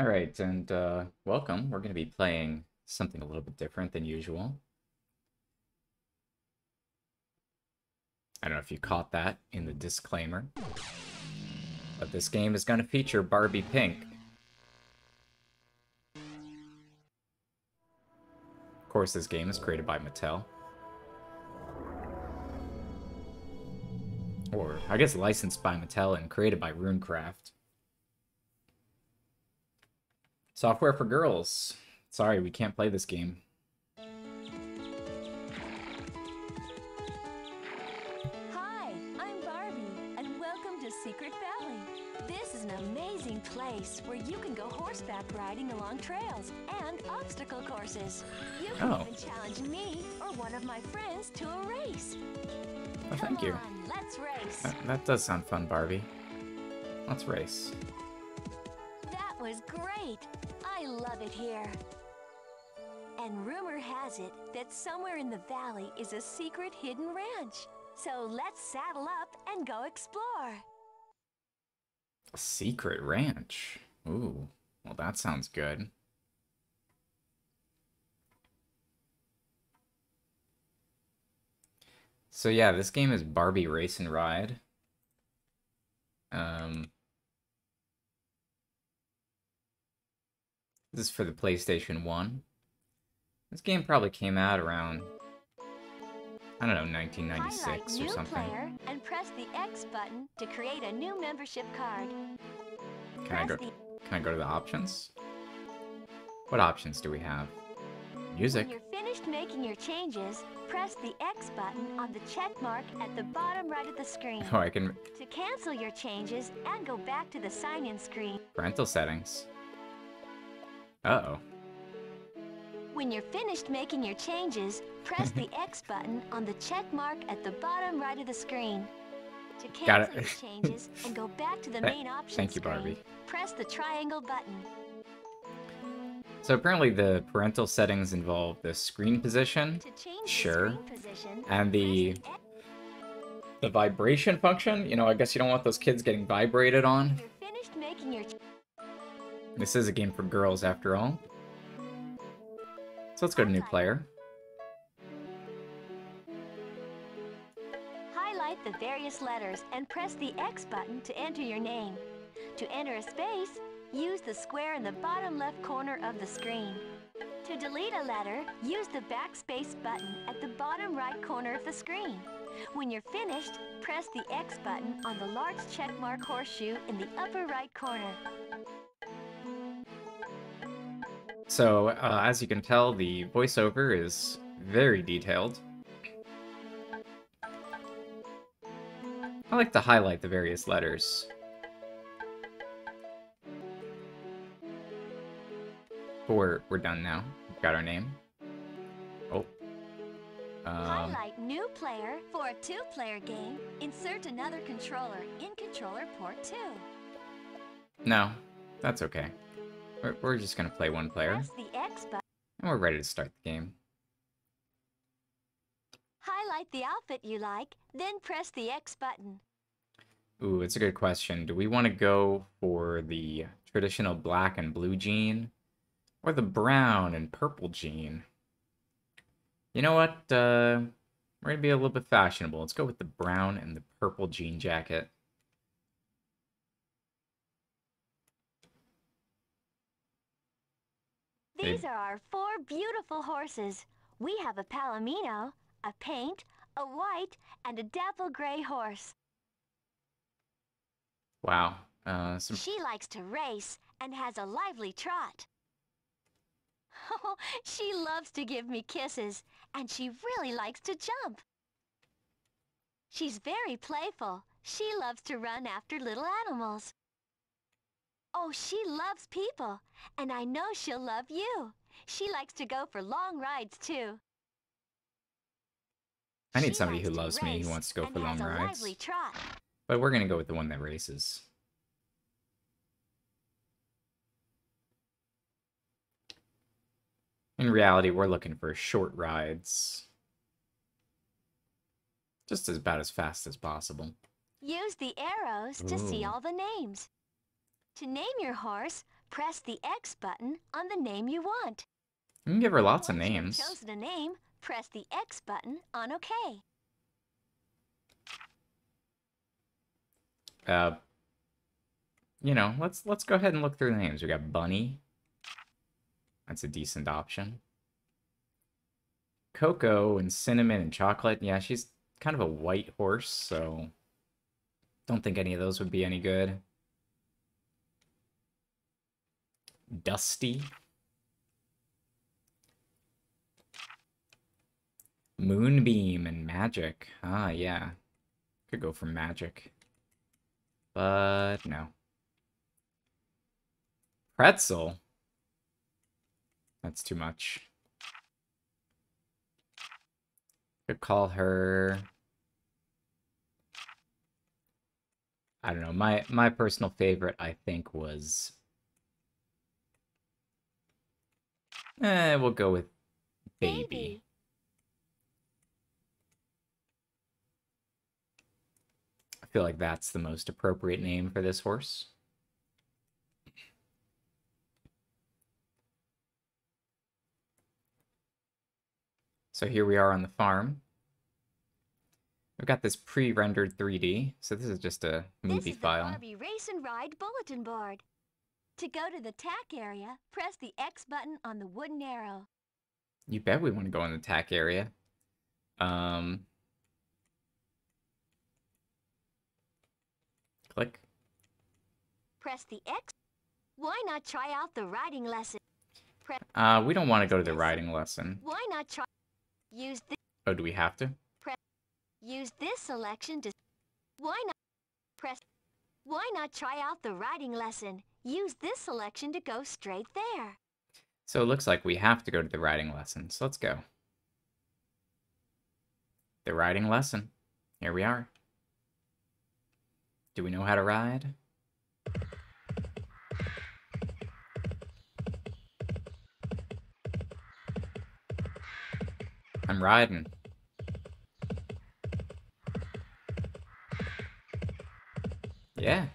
All right, and uh, welcome. We're going to be playing something a little bit different than usual. I don't know if you caught that in the disclaimer. But this game is going to feature Barbie Pink. Of course, this game is created by Mattel. Or, I guess licensed by Mattel and created by Runecraft. Software for girls. Sorry, we can't play this game. Hi, I'm Barbie, and welcome to Secret Valley. This is an amazing place where you can go horseback riding along trails and obstacle courses. You can Oh. even challenge me or one of my friends to a race. Oh, thank Come you. on, let's race. That, that does sound fun, Barbie. Let's race. Was great. I love it here. And rumor has it that somewhere in the valley is a secret hidden ranch. So let's saddle up and go explore. A secret ranch. Ooh, well, that sounds good. So yeah, this game is Barbie Race and Ride. Um, this is for the PlayStation 1. This game probably came out around, I don't know, 1996 Highlight or something. player and press the X button to create a new membership card. Can I go? Can I go to the options? What options do we have? Music. When you're finished making your changes, press the X button on the check mark at the bottom right of the screen. Oh, I can to cancel your changes and go back to the sign-in screen. parental settings. Uh oh. When you're finished making your changes, press the X button on the check mark at the bottom right of the screen. To Got cancel it. your changes and go back to the main options thank you, screen, Barbie. press the triangle button. So apparently the parental settings involve the screen position Sure. screen position, and the the the vibration function. You know, I guess you don't want those kids getting vibrated on. This is a game for girls after all. So let's go to new player. Highlight the various letters and press the X button to enter your name. To enter a space, use the square in the bottom left corner of the screen. To delete a letter, use the backspace button at the bottom right corner of the screen. When you're finished, press the X button on the large checkmark horseshoe in the upper right corner. So uh, as you can tell, the voiceover is very detailed. I like to highlight the various letters. But we're, we're done now. We've got our name. Oh. Um, Highlight new player for a two-player game. Insert another controller in controller port 2. no, that's okay. We're, we're just gonna play one player, Press the X button. and we're ready to start the game. Highlight the outfit you like, then press the X button. Ooh, it's a good question. Do we want to go for the traditional black and blue jean? Or the brown and purple jean? You know what? Uh, we're going to be a little bit fashionable. Let's go with the brown and the purple jean jacket. These are our four beautiful horses. We have a palomino, a paint, a white, and a dapple gray horse. Wow. Uh, some... She likes to race and has a lively trot. Oh, she loves to give me kisses, and she really likes to jump. She's very playful. She loves to run after little animals. Oh, she loves people, and I know she'll love you. She likes to go for long rides, too. I need She somebody who loves me, who wants to go for long rides. trot. But we're going to go with the one that races. In reality, we're looking for short rides. Just as about as fast as possible. Use the arrows to see all the names. To name your horse, press the X button on the name you want. You can give her lots of Once you've names. chosen a name, press the X button on OK. Uh, you know, let's let's go ahead and look through the names. We got Bunny. That's a decent option. Cocoa and cinnamon and chocolate. Yeah, she's kind of a white horse, so don't think any of those would be any good. Dusty. Moonbeam and Magic. Ah, yeah. Could go for Magic. But no. Pretzel? That's too much. Could call her... I don't know. My my personal favorite, I think, was... Eh, we'll go with Baby. I feel like that's the most appropriate name for this horse. So here we are on the farm. We've got this pre-rendered 3D, so this is just a movie this is file. the Barbie Race and Ride bulletin board. To go to the tack area, press the X button on the wooden arrow. You bet we want to go in the tack area. Um, click. Press the X. Why not try out the riding lesson? Uh, we don't want to go to the riding lesson. Why not try use this Oh, do we have to? use this selection to Why not press Why not try out the riding lesson? Use this selection to go straight there. So it looks like we have to go to the riding lesson. So let's go. The riding lesson. Here we are. Do we know how to ride? I'm riding. Yeah.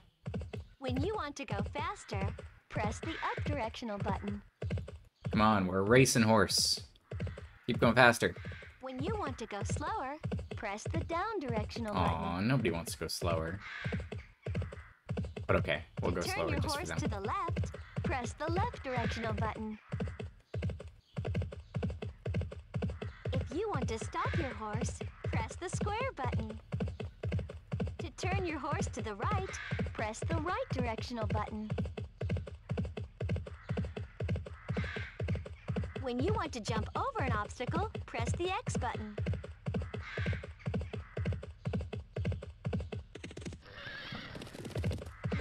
When you want to go faster, press the up directional button. Come on, we're a racing horse. Keep going faster. When you want to go slower, press the down directional Aw, button. nobody wants to go slower. But okay, we'll to go turn slower your just for horse them. to the left, press the left directional button. If you want to stop your horse, press the square button. To turn your horse to the right, press the right directional button. When you want to jump over an obstacle, press the X button.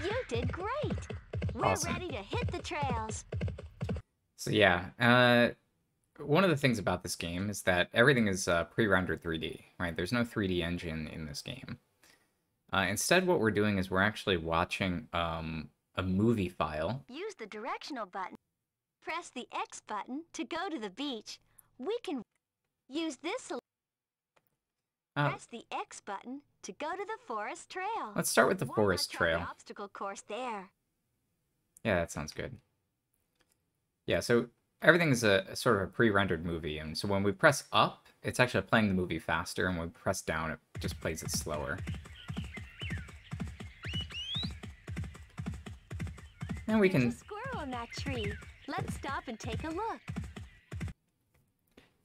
You did great! We're Awesome. ready to hit the trails. So yeah, uh, one of the things about this game is that everything is uh, pre-rendered 3D, right? There's no 3D engine in this game. Uh, instead, what we're doing is we're actually watching um, a movie file. Use the directional button. Press the X button to go to the beach. We can use this. Uh, Press the X button to go to the forest trail. let's start with the forest try the trail. obstacle course there. Yeah, that sounds good. Yeah, so everything is a, a sort of a pre-rendered movie, and so when we press up, it's actually playing the movie faster, and when we press down, it just plays it slower. And we There's can a squirrel on that tree. Let's stop and take a look.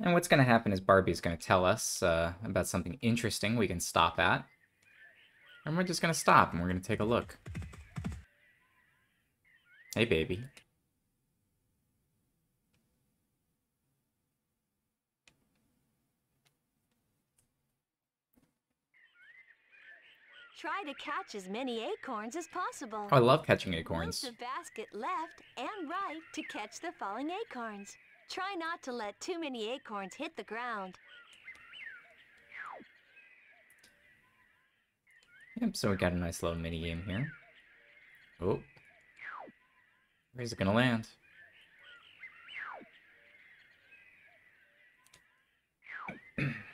And what's going to happen is Barbie's going to tell us uh, about something interesting we can stop at. And we're just going to stop and we're going to take a look. Hey, baby. Try to catch as many acorns as possible. Oh, I love catching acorns. Move the basket left and right to catch the falling acorns. Try not to let too many acorns hit the ground. Yep, so we got a nice little mini game here. Oh. Where's it going to land?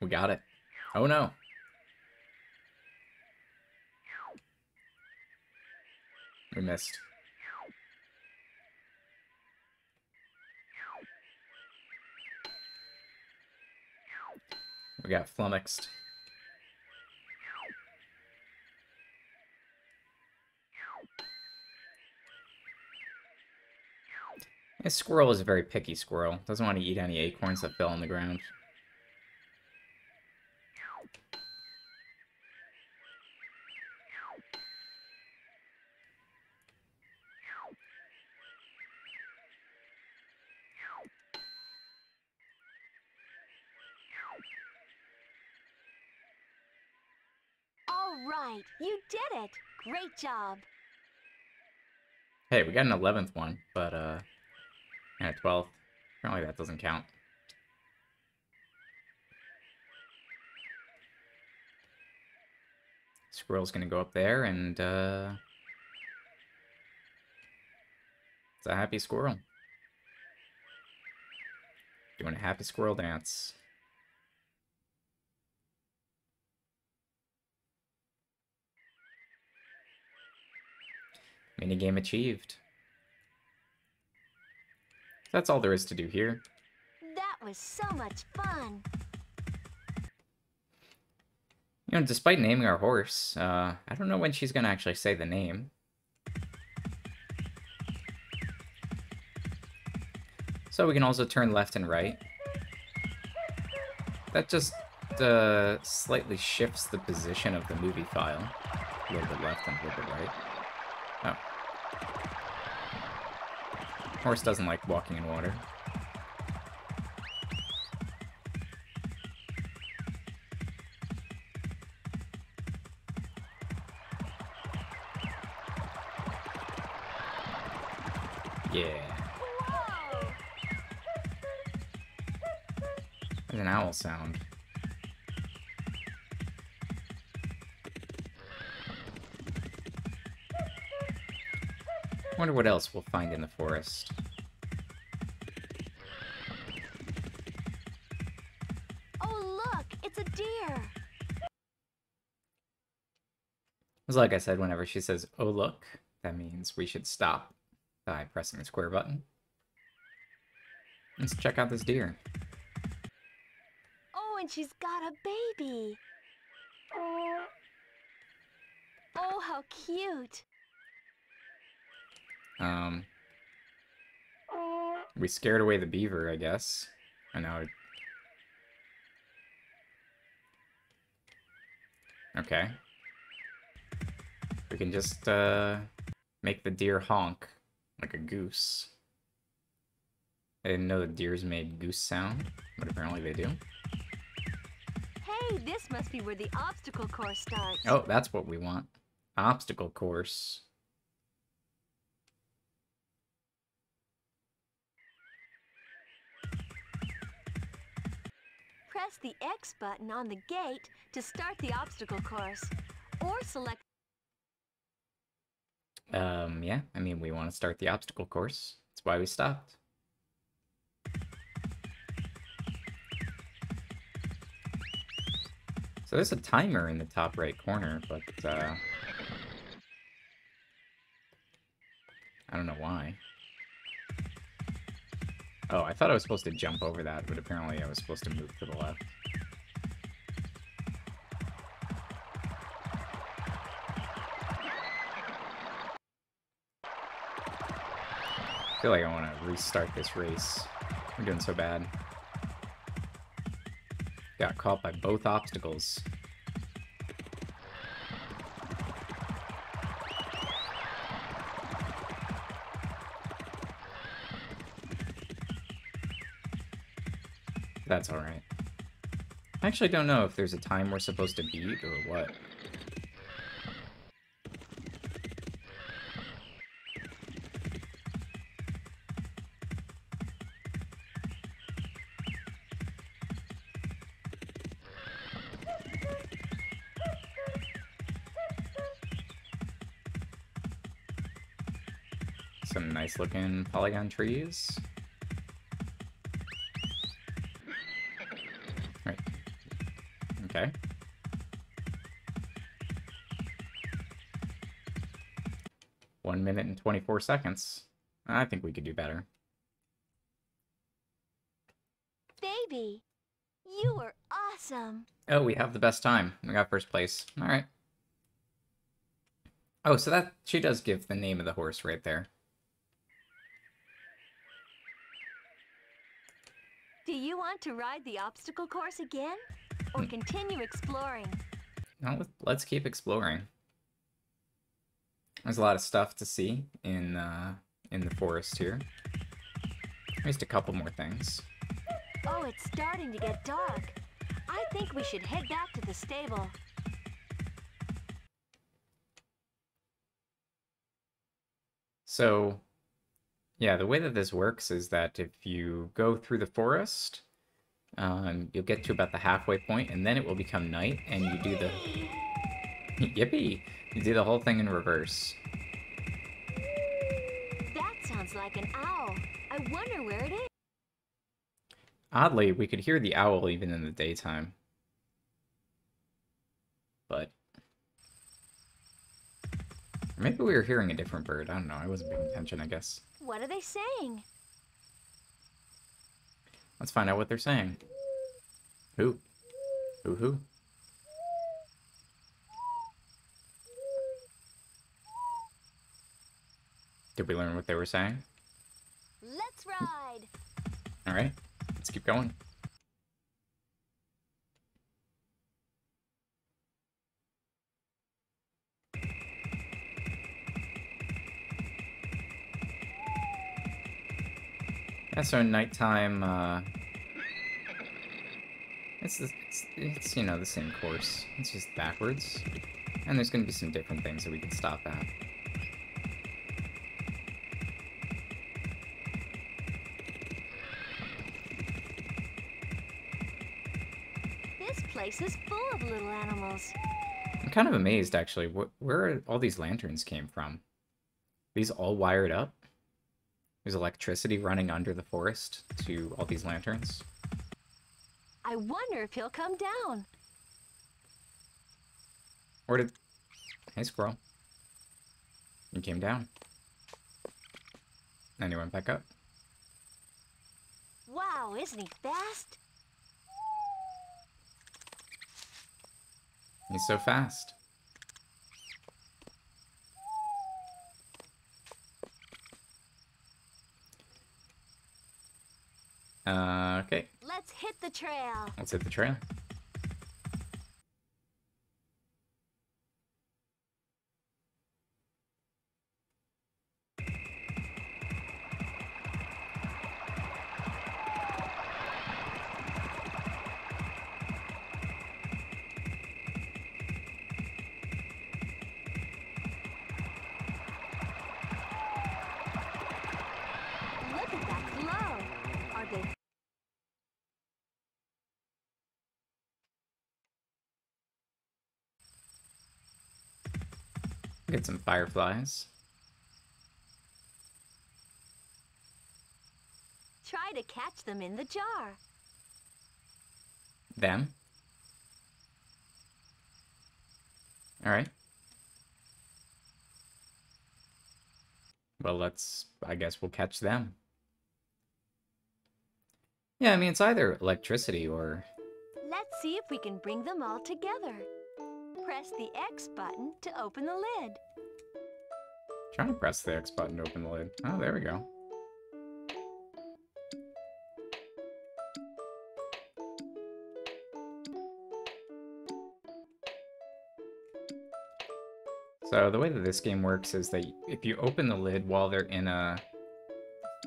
we got it. Oh no. we missed. We got flummoxed. This squirrel is a very picky squirrel. Doesn't want to eat any acorns that fell on the ground. Right, you did it. Great job. Hey, we got an 11th one, but, uh, and a 12th. Apparently that doesn't count. Squirrel's gonna go up there and, uh... It's a happy squirrel. Doing a happy squirrel dance. Minigame achieved. That's all there is to do here. That was so much fun. You know, despite naming our horse, uh, I don't know when she's gonna actually say the name. So we can also turn left and right. That just uh, slightly shifts the position of the movie file. A little bit left and a little bit right. Oh. Horse doesn't like walking in water. Yeah. There's an owl sound. Wonder what else we'll find in the forest. Oh, look, it's a deer. It's like I said, whenever she says, oh look, that means we should stop by pressing the square button. Let's check out this deer. Oh, and she's got a baby. Oh, oh how cute. Um, we scared away the beaver, I guess. And now... Okay. We can just, uh, make the deer honk like a goose. I didn't know the deers made goose sound, but apparently they do. Hey, this must be where the obstacle course starts. Oh, that's what we want. Obstacle course. Press the X button on the gate to start the obstacle course. Or select Um, yeah, I mean, we want to start the obstacle course. That's why we stopped. So there's a timer in the top right corner, but, uh... I don't know why. Oh, I thought I was supposed to jump over that, but apparently I was supposed to move to the left. I feel like I want to restart this race. We're doing so bad. Got caught by both obstacles. That's alright. I actually don't know if there's a time we're supposed to beat or what. Some nice looking polygon trees. 24 seconds. I think we could do better. Baby, you were awesome. Oh, we have the best time. We got first place. All right. Oh, so that she does give the name of the horse right there. Do you want to ride the obstacle course again? Or Hmm. continue exploring? Let- let's keep exploring. There's a lot of stuff to see in uh, in the forest here. Just a couple more things. Oh, it's starting to get dark. I think we should head back to the stable. So, yeah, the way that this works is that if you go through the forest, um, you'll get to about the halfway point, and then it will become night, and you do the yippee, you do the whole thing in reverse. That sounds like an owl. I wonder where it is. Oddly, we could hear the owl even in the daytime. But or maybe we were hearing a different bird. I don't know. I wasn't paying attention, I guess. What are they saying? Let's find out what they're saying. Who? Who who? Did we learn what they were saying? Let's ride. All right, let's keep going. Yeah, so nighttime, uh... It's, it's, it's, you know, the same course. It's just backwards. And there's gonna be some different things that we can stop at. Place is full of little animals. I'm kind of amazed, actually, wh where all these lanterns came from. These all wired up? There's electricity running under the forest to all these lanterns. I wonder if he'll come down. Where did... Hey, squirrel. You came down. And you went back up. Wow, isn't he fast? He's so fast. Uh, okay, Let's hit the trail. let's hit the trail. Glow. Get some fireflies. try to catch them in the jar? Them. Alright. Well, let's... I guess we'll catch them. Yeah, I mean, it's either electricity or... Let's see if we can bring them all together. Press the X button to open the lid. Trying to press the X button to open the lid. Oh, there we go. So the way that this game works is that if you open the lid while they're in a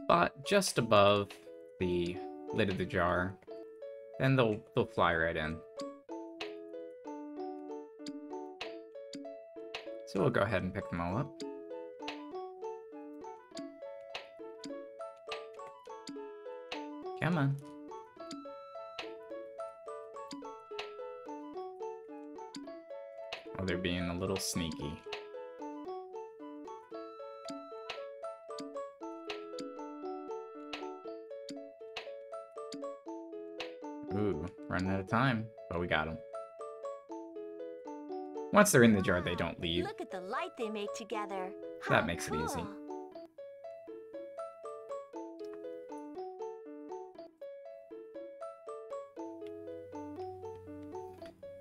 spot just above the lid of the jar, then they'll they'll fly right in. So we'll go ahead and pick them all up. Come on. Oh, they're being a little sneaky. Running out of time, but we got them. Once they're in the jar, they don't leave. Look at the light they make together. That makes it easy.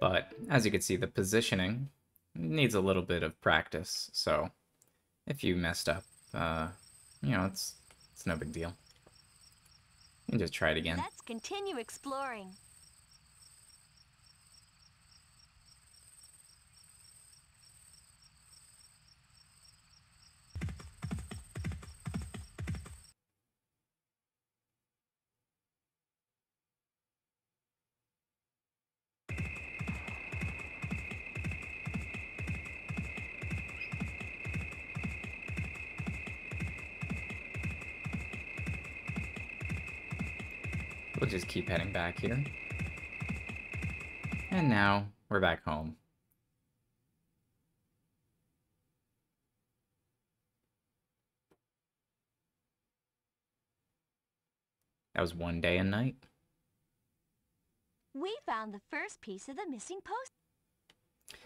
But as you can see, the positioning needs a little bit of practice. So if you messed up, uh, you know, it's it's no big deal. You can just try it again. Let's continue exploring. Keep heading back here. And now we're back home. That was one day and night. We found the first piece of the missing post.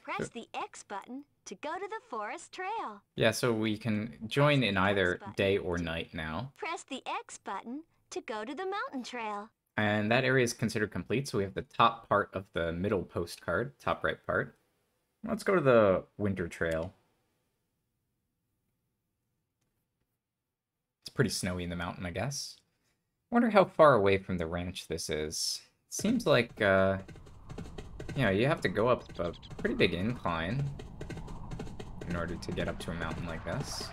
Press the X button to go to the forest trail. Yeah, so we can join in either day or night now. Press the X button to go to the mountain trail. And that area is considered complete, so we have the top part of the middle postcard, top right part. Let's go to the winter trail. It's pretty snowy in the mountain, I guess. wonder how far away from the ranch this is. Seems like, uh, you know, you have to go up a pretty big incline in order to get up to a mountain like this.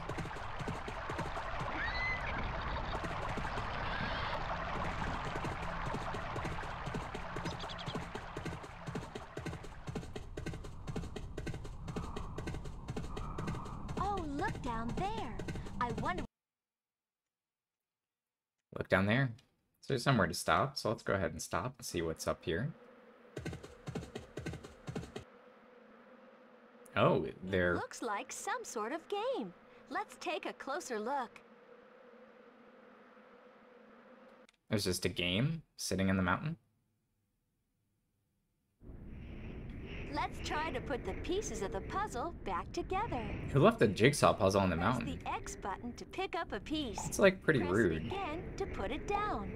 Down there. So there's somewhere to stop, so let's go ahead and stop and see what's up here. Oh, there. Looks like some sort of game. Let's take a closer look. There's just a game sitting in the mountain. Let's try to put the pieces of the puzzle back together. Who left a jigsaw puzzle on the mountain. Press the X button to pick up a piece. It's like pretty Press rude. it again to put it down.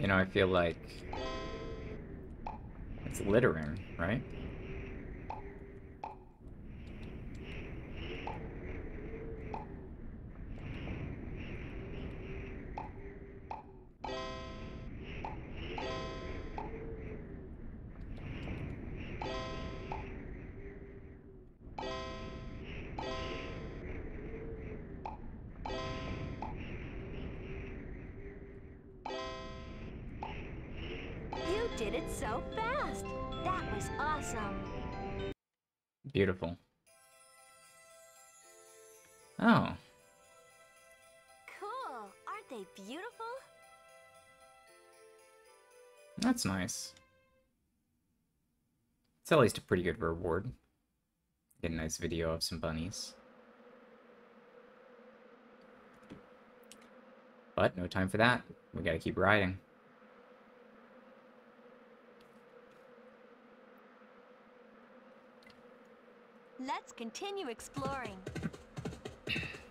You know, I feel like it's littering, right? That's nice. It's at least a pretty good reward. Get a nice video of some bunnies. But no time for that. We gotta keep riding. Let's continue exploring.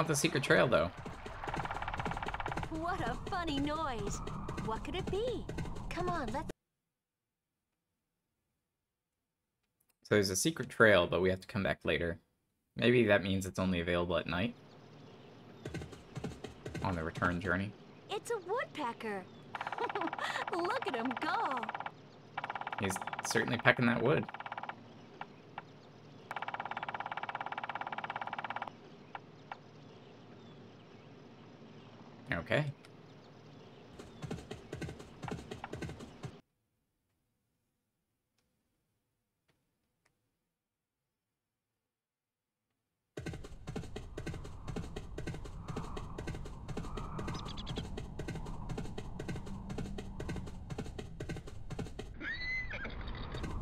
want the secret trail though. What a funny noise. What could it be? Come on, let's So there's a secret trail, but we have to come back later. Maybe that means it's only available at night. On the return journey. It's a woodpecker. Look at him go. He's certainly pecking that wood. Okay.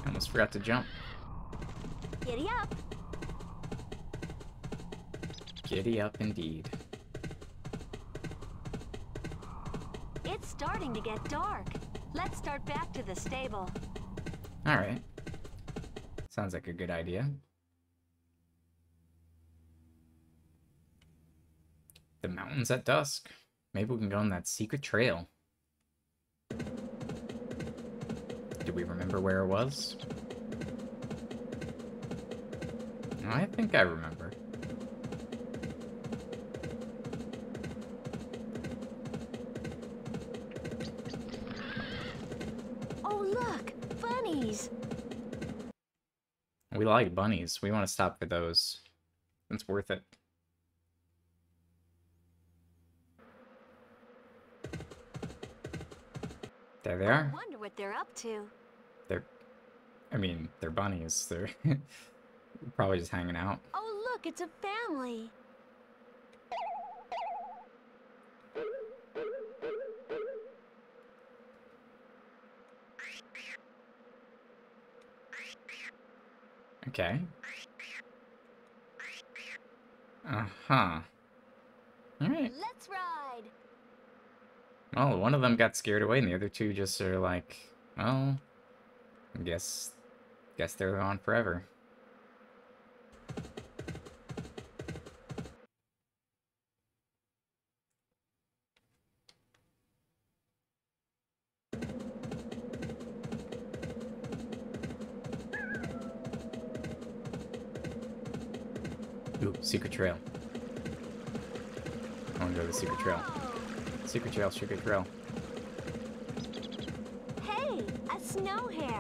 Almost forgot to jump. Giddy up. Giddy up indeed. Starting to get dark. Let's start back to the stable. Alright. Sounds like a good idea. The mountains at dusk. Maybe we can go on that secret trail. Do we remember where it was? I think I remember. Like bunnies. We want to stop for those. It's worth it. There they are. I Wonder what they're up to. They're, I mean, they're bunnies. They're probably just hanging out. Oh, look, it's a family. Okay. Uh-huh. Alright. Let's ride. Well, one of them got scared away, and the other two just are like, well, I guess, guess they're on forever. Trail. I want to go to the secret trail. Secret trail, secret trail. Hey, a snow hare.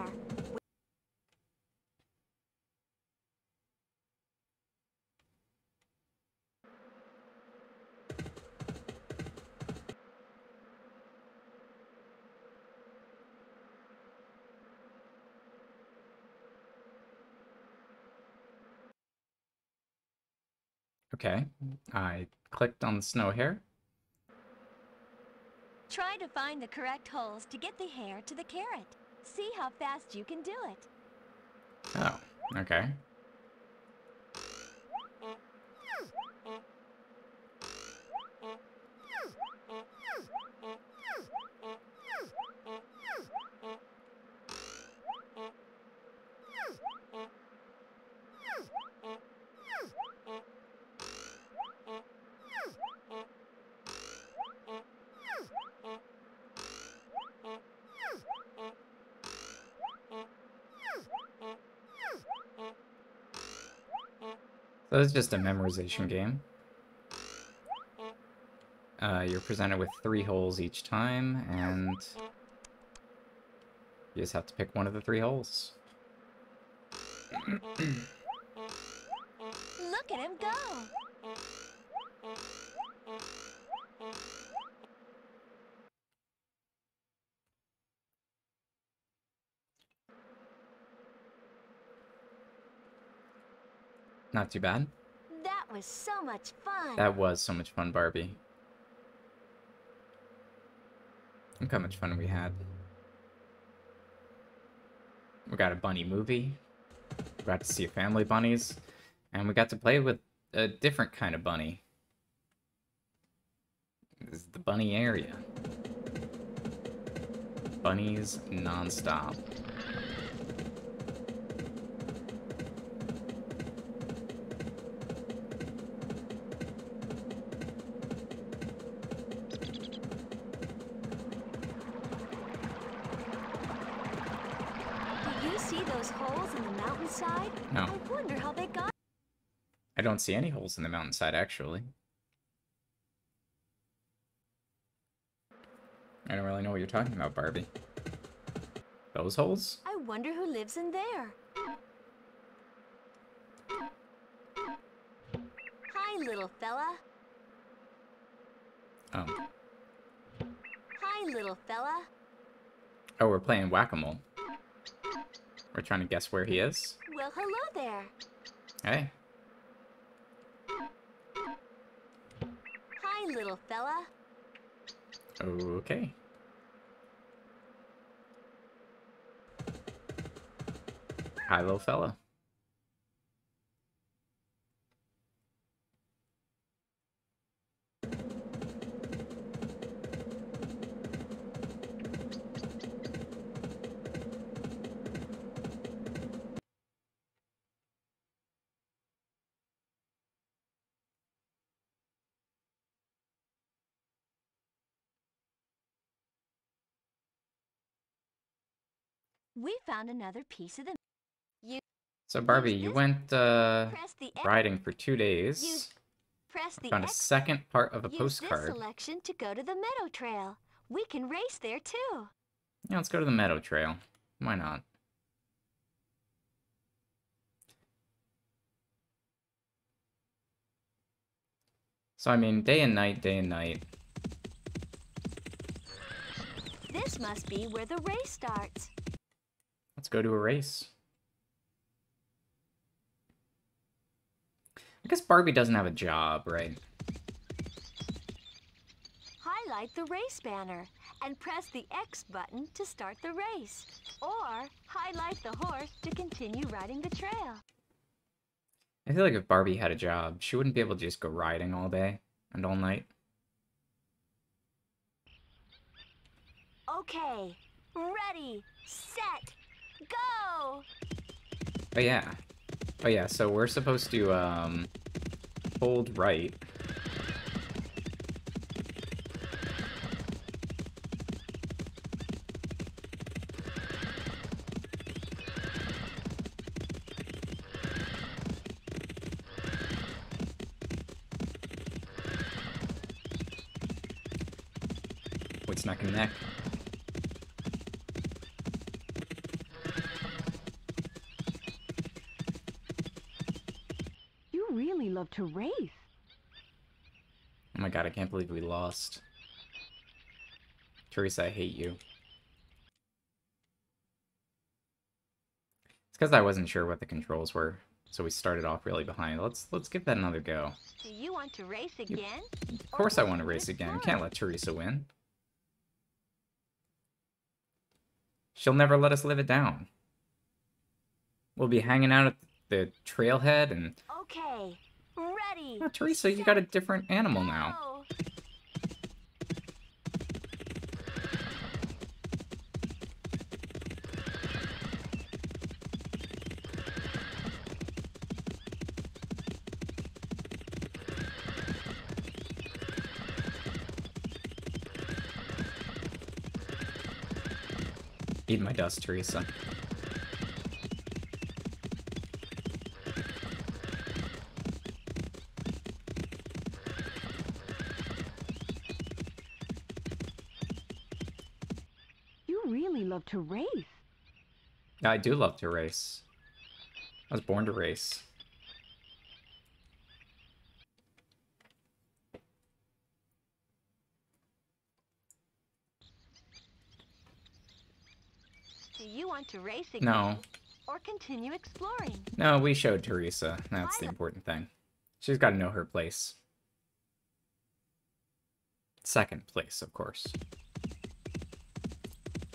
Okay, I clicked on the snow hare. Try to find the correct holes to get the hare to the carrot. See how fast you can do it. Oh, okay. It's just a memorization game. Uh, you're presented with three holes each time, and you just have to pick one of the three holes. Not too bad. That was so much fun. That was so much fun, Barbie. Look how much fun we had. We got a bunny movie. We got to see a family bunnies. And we got to play with a different kind of bunny. This is the bunny area. Bunnies non-stop. Don't see any holes in the mountainside, actually. I don't really know what you're talking about, Barbie. Those holes? I wonder who lives in there. Hi, little fella. Oh. Hi, little fella. Oh, we're playing whack-a-mole. We're trying to guess where he is. Well, hello there. Hey. Little fella. Okay. Hi, little fella. We found another piece of the... You So Barbie, you went uh, press the X, riding for two days. Use press the Found a second part of a use postcard. this selection to go to the meadow trail. We can race there too. Yeah, let's go to the Meadow Trail. Why not? So I mean, day and night, day and night. This must be where the race starts. Let's go to a race. I guess Barbie doesn't have a job, right? Highlight the race banner and press the X button to start the race. Or highlight the horse to continue riding the trail. I feel like if Barbie had a job, she wouldn't be able to just go riding all day and all night. Okay, ready, set, go! Oh yeah. Oh yeah, so we're supposed to um hold right. What's neck and neck? You really love to race. Oh my god, I can't believe we lost. Teresa, I hate you. It's because I wasn't sure what the controls were, so we started off really behind. Let's let's give that another go. Do you want to race again? Of course I want to race again. Can't let Teresa win. She'll never let us live it down. We'll be hanging out at the trailhead and... Okay, Oh, Teresa, you got a different animal now. Eat my dust, Teresa. To race. I do love to race. I was born to race. Do you want to race again? No. Or continue exploring? No, we showed Teresa. That's the important thing. She's got to know her place. Second place, of course.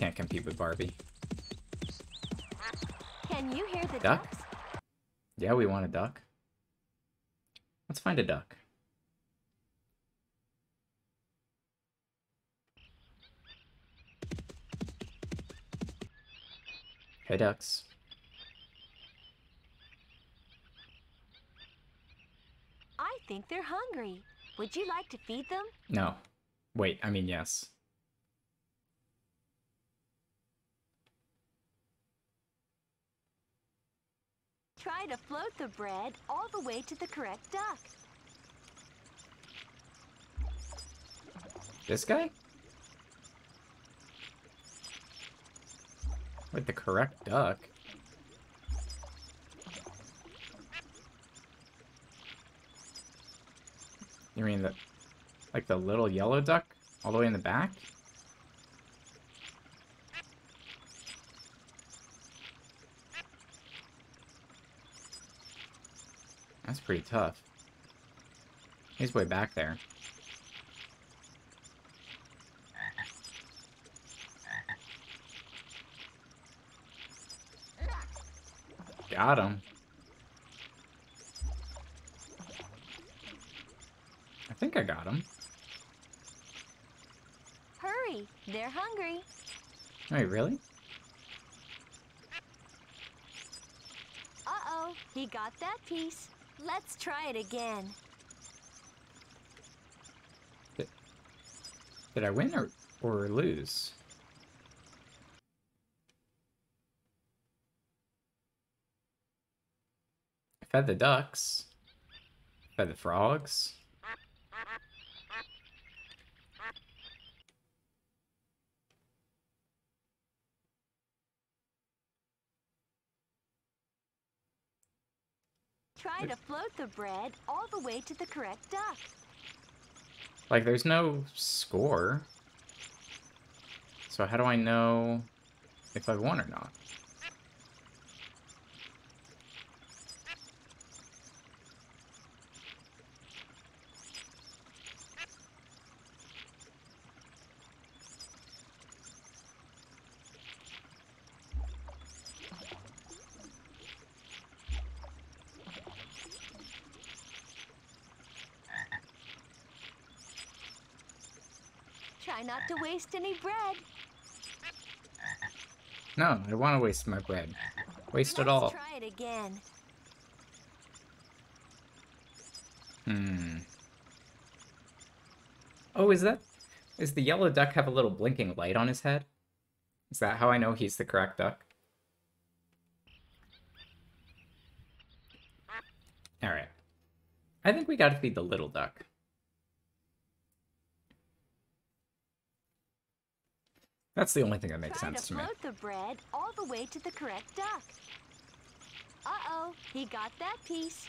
Can't compete with Barbie. Can you hear the Duck? ducks? Yeah, we want a duck. Let's find a duck. Hey, ducks. I think they're hungry. Would you like to feed them? No. Wait, I mean yes. Try to float the bread all the way to the correct duck. This guy? With the correct duck. You mean the, like the little yellow duck all the way in the back? That's pretty tough. He's way back there. Got him. I think I got him. Hurry, they're hungry. Wait, really? Uh-oh, he got that piece. Let's try it again. Did I win or, or lose? I fed the ducks. Fed the frogs. Try to float the bread all the way to the correct duck. Like, there's no score. So how do I know if I've won or not? Try not to waste any bread. No, I don't want to waste my bread. Waste it Let's all. try it again. Hmm. Oh, is that... Is the yellow duck have a little blinking light on his head? Is that how I know he's the correct duck? Alright. I think we gotta feed the little duck. That's the only thing that makes sense to to me. float the bread all the way to the correct duck. Uh-oh, he got that piece.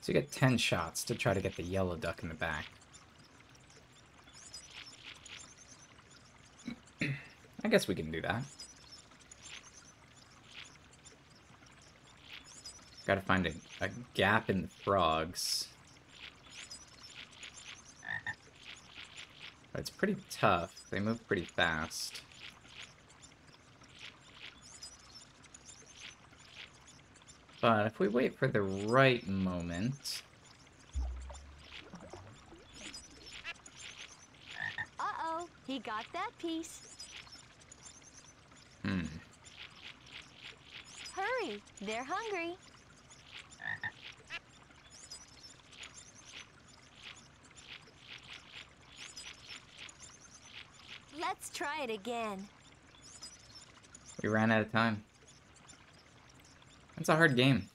So you get 10 shots to try to get the yellow duck in the back. I guess we can do that. Gotta find a, a gap in the frogs. It's pretty tough. They move pretty fast. But if we wait for the right moment... Uh-oh, he got that piece. Hmm. Hurry, they're hungry. Let's try it again. We ran out of time. It's a hard game.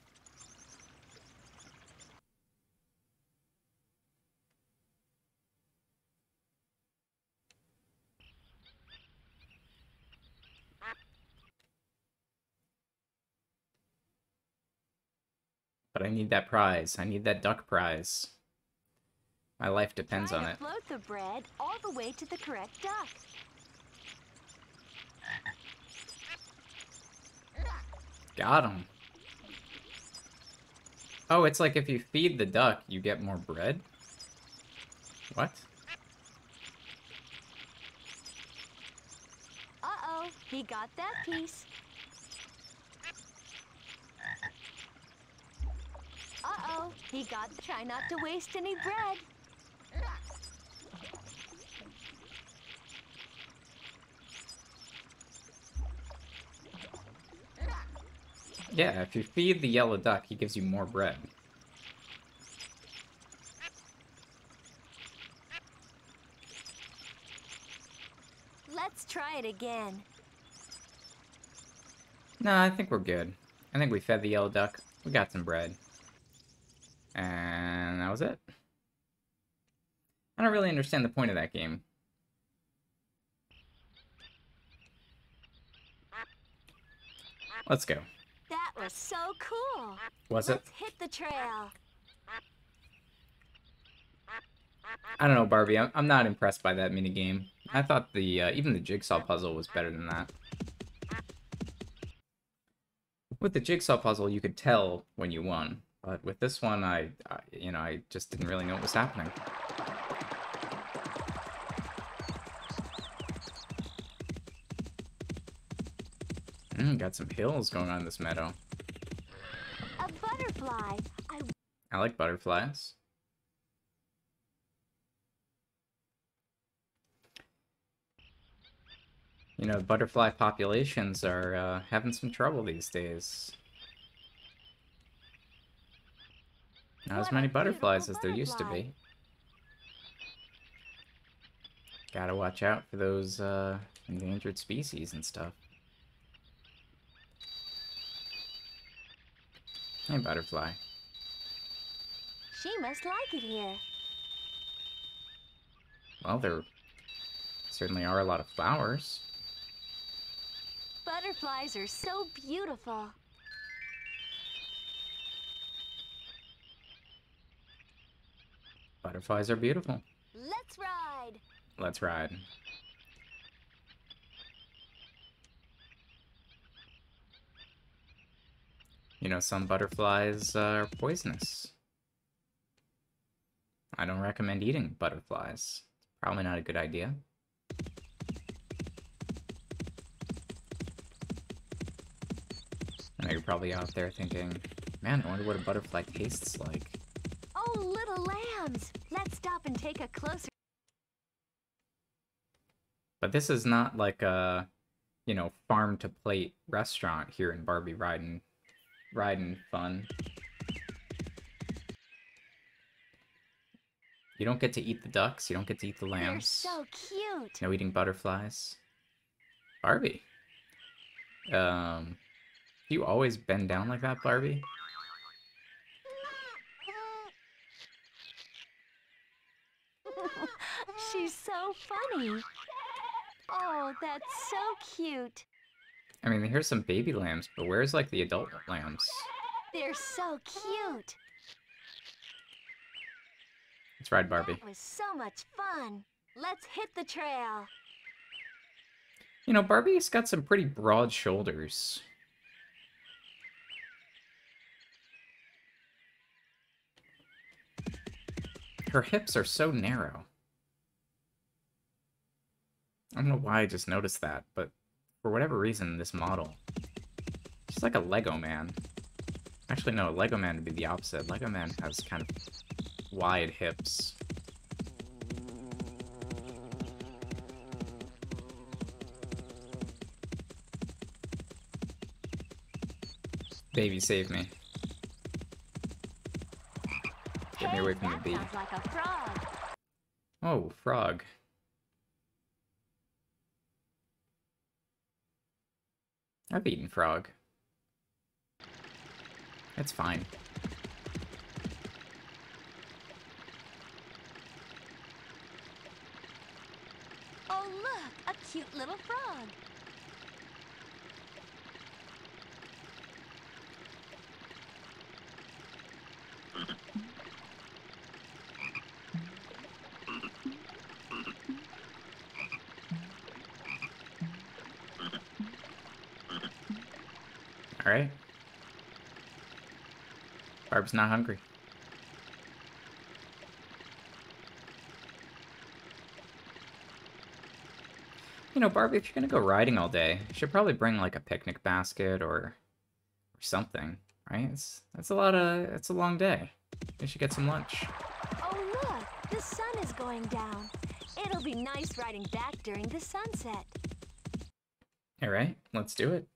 But I need that prize. I need that duck prize. My life depends Try on it. float the bread all the way to the correct duck. Got him. Oh, it's like if you feed the duck, you get more bread? What? Uh-oh, he got that piece. Uh-oh, he got try not to waste any bread. Yeah, if you feed the yellow duck, he gives you more bread. Let's try it again. No, I think we're good. I think we fed the yellow duck. We got some bread. And that was it. I don't really understand the point of that game. Let's go. Was so cool. Was it? Let's hit the trail. I don't know, Barbie. I'm, I'm not impressed by that minigame. I thought the uh, even the jigsaw puzzle was better than that. With the jigsaw puzzle, you could tell when you won, but with this one, I, I you know, I just didn't really know what was happening. Mm, got some hills going on in this meadow. Butterfly. I I like butterflies. You know, butterfly populations are uh, having some trouble these days. Not as What a many butterflies as there used to be. Gotta watch out for those uh, endangered species and stuff. Hey, butterfly. she must like it here. Well, there certainly are a lot of flowers. Butterflies are so beautiful. Butterflies are beautiful. Let's ride. Let's ride. You know, some butterflies uh, are poisonous. I don't recommend eating butterflies. Probably not a good idea. I know you're probably out there thinking, man, I wonder what a butterfly tastes like. Oh, little lambs. Let's stop and take a closer. But this is not like a, you know, farm to plate restaurant here in Barbie Riding, Riding Fun. You don't get to eat the ducks. You don't get to eat the They're lambs. so cute. No eating butterflies. Barbie. Um, do you always bend down like that, Barbie? She's so funny. Oh, that's so cute. I mean, here's some baby lambs, but where's like the adult lambs? They're so cute. Let's ride Barbie. That was so much fun. Let's hit the trail. You know, Barbie's got some pretty broad shoulders. Her hips are so narrow. I don't know why I just noticed that, but for whatever reason, this model, she's like a Lego man. Actually, no, a Lego man would be the opposite. Lego man has kind of wide hips. Baby, save me. Get me away from the bee. like a frog. Oh, frog. I've eaten frog. It's fine. Oh, look, a cute little frog. Alright. Barb's not hungry. You know, Barbie, if you're gonna go riding all day, you should probably bring like a picnic basket or or something, right? It's that's a lot of it's a long day. You should get some lunch. Oh, look, the sun is going down. It'll be nice riding back during the sunset. Alright, let's do it.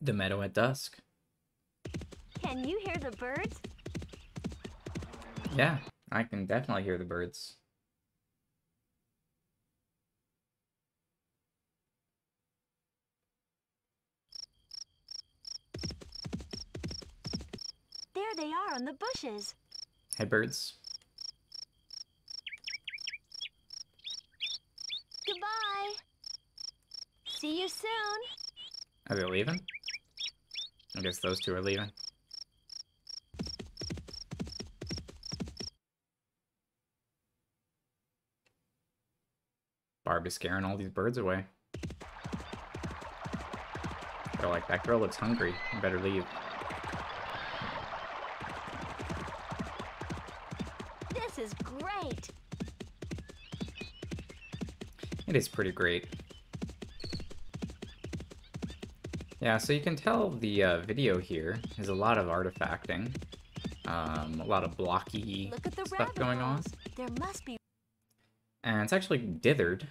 The meadow at dusk. Can you hear the birds? Yeah, I can definitely hear the birds. There they are on the bushes. Hey, birds. Goodbye. See you soon. Are they leaving? I guess those two are leaving. Barbie's scaring all these birds away. They're like, that girl looks hungry. You better leave. This is great. It is pretty great. Yeah, so you can tell the uh, video here is a lot of artifacting. Um, a lot of blocky stuff going on. There must be... And it's actually dithered.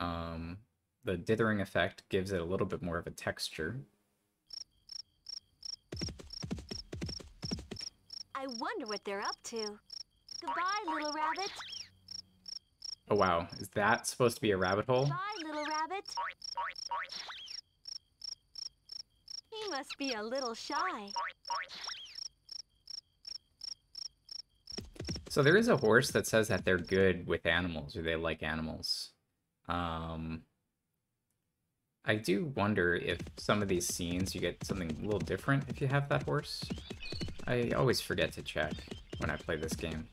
Um, the dithering effect gives it a little bit more of a texture. I wonder what they're up to. Goodbye, little rabbit. Oh wow, is that supposed to be a rabbit hole? Bye, little rabbit. Must be a little shy. So there is a horse that says that they're good with animals, or they like animals. Um, I do wonder if some of these scenes you get something a little different if you have that horse. I always forget to check when I play this game.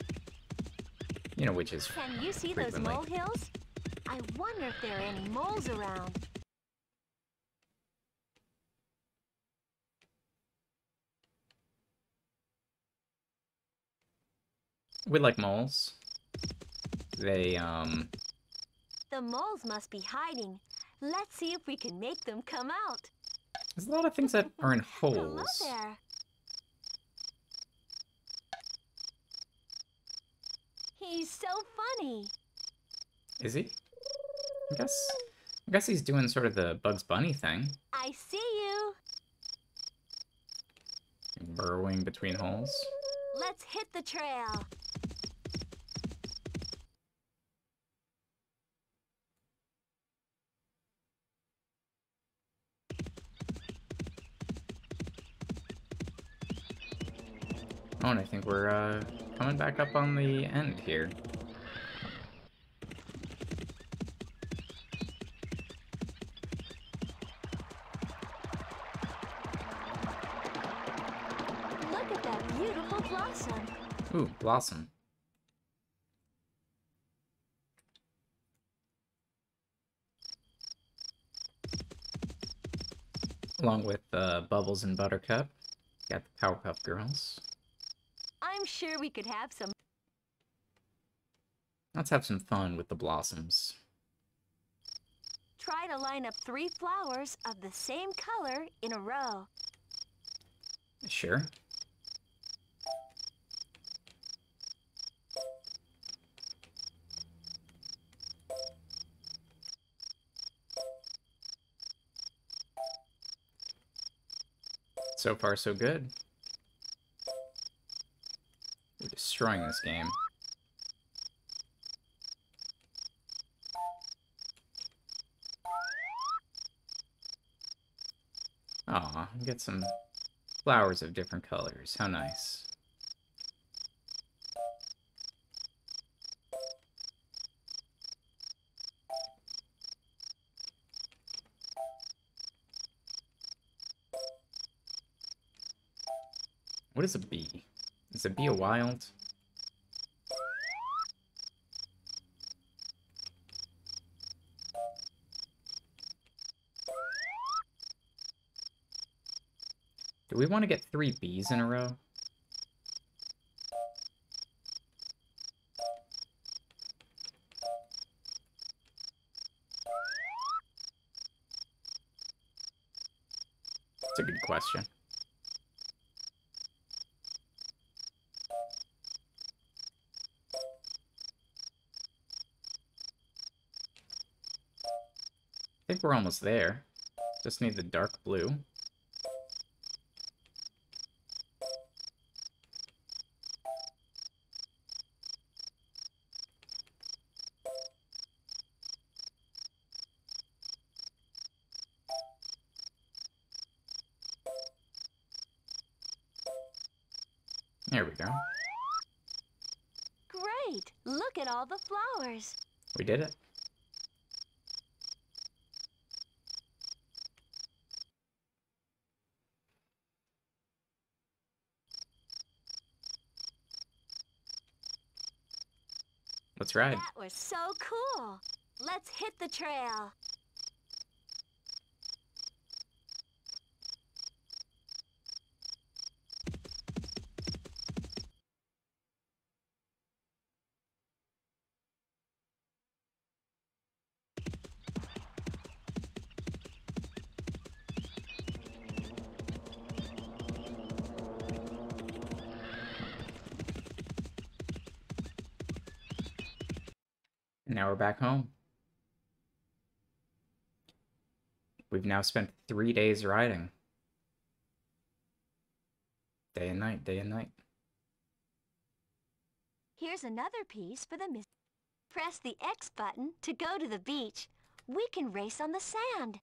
You know, which is Can you see frequently. those molehills? I wonder if there are any moles around. We like moles. They, um, The moles must be hiding. Let's see if we can make them come out. there's a lot of things that are in Hello holes. there. He's so funny. Is he? I guess, I guess he's doing sort of the Bugs Bunny thing. I see you. Burrowing between holes. Let's hit the trail. Oh, and I think we're, uh, coming back up on the end here. Look at that beautiful blossom. Ooh, Blossom. Along with uh, Bubbles and Buttercup. Got the Powerpuff Girls. I'm sure we could have some. Let's have some fun with the blossoms. Try to line up three flowers of the same color in a row. Sure. So far, so good. We're destroying this game. Aw, get some flowers of different colors. How nice. What is a bee? Is a bee a wild? Do we want to get three Bs in a row? That's a good question. I think we're almost there. Just need the dark blue. There we go. Great! Look at all the flowers. We did it. Let's ride. That was so cool. Let's hit the trail. We're back home. We've now spent three days riding. Day and night, day and night. Here's another piece for the miss. Press the X button to go to the beach. We can race on the sand.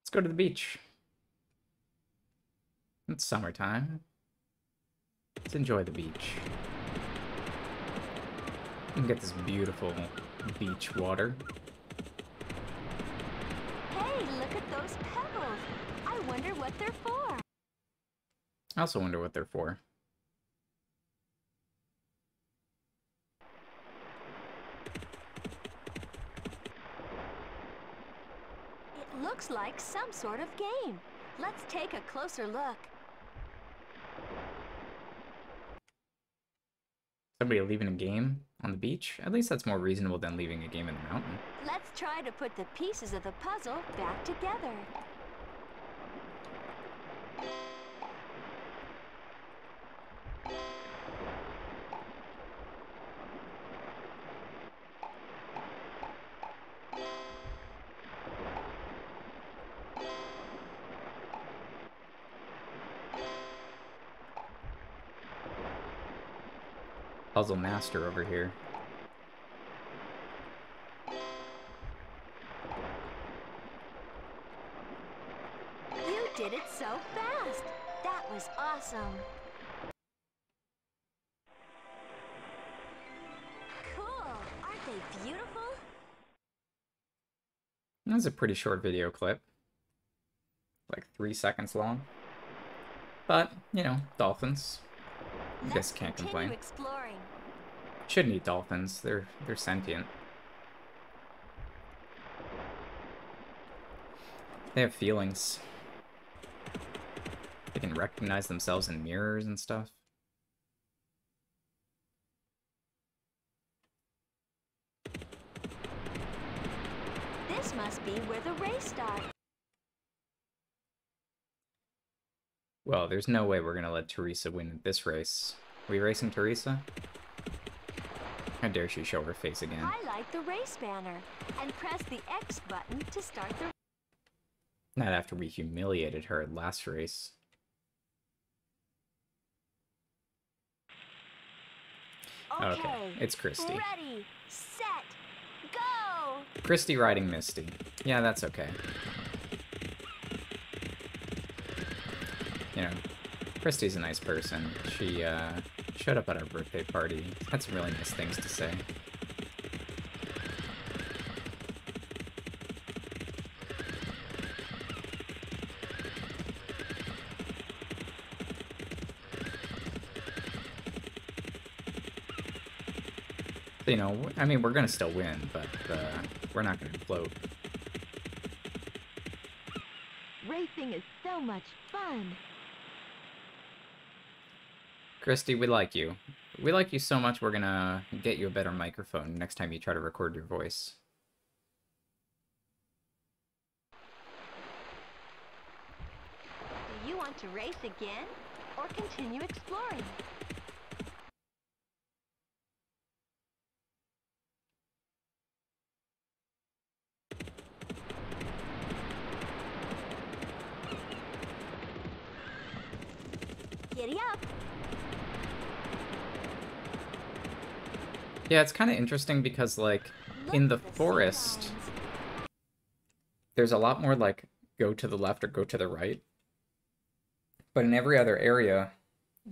Let's go to the beach. It's summertime. Let's enjoy the beach. And get this beautiful beach water. Hey, look at those pebbles. I wonder what they're for. I also wonder what they're for. It looks like some sort of game. Let's take a closer look. Somebody leaving a game on the beach? At least that's more reasonable than leaving a game in the mountain. Let's try to put the pieces of the puzzle back together. Puzzle master over here. You did it so fast. That was awesome. Cool. Aren't they beautiful? That was a pretty short video clip. Like three seconds long. But, you know, dolphins. I guess can't complain. Shouldn't eat dolphins. They're they're sentient. They have feelings. They can recognize themselves in mirrors and stuff. This must be where the race starts. Well, there's no way we're gonna let Teresa win this race. we racing Teresa? How dare she show her face again? Highlight the race banner and press the X button to start the Not after we humiliated her at last race. Okay. it's Christy. Ready, set, go! Christy riding Misty. Yeah, that's okay. You know, Christy's a nice person. She, uh, showed up at our birthday party. Had some really nice things to say. You know, I mean, we're gonna still win, but, uh, we're not gonna float. Racing is so much fun. Christy, we like you. We like you so much, we're gonna get you a better microphone next time you try to record your voice. Do you want to race again or continue exploring? Giddy up! Yeah, it's kind of interesting because, like, in the forest, there's a lot more, like, go to the left or go to the right. But in every other area,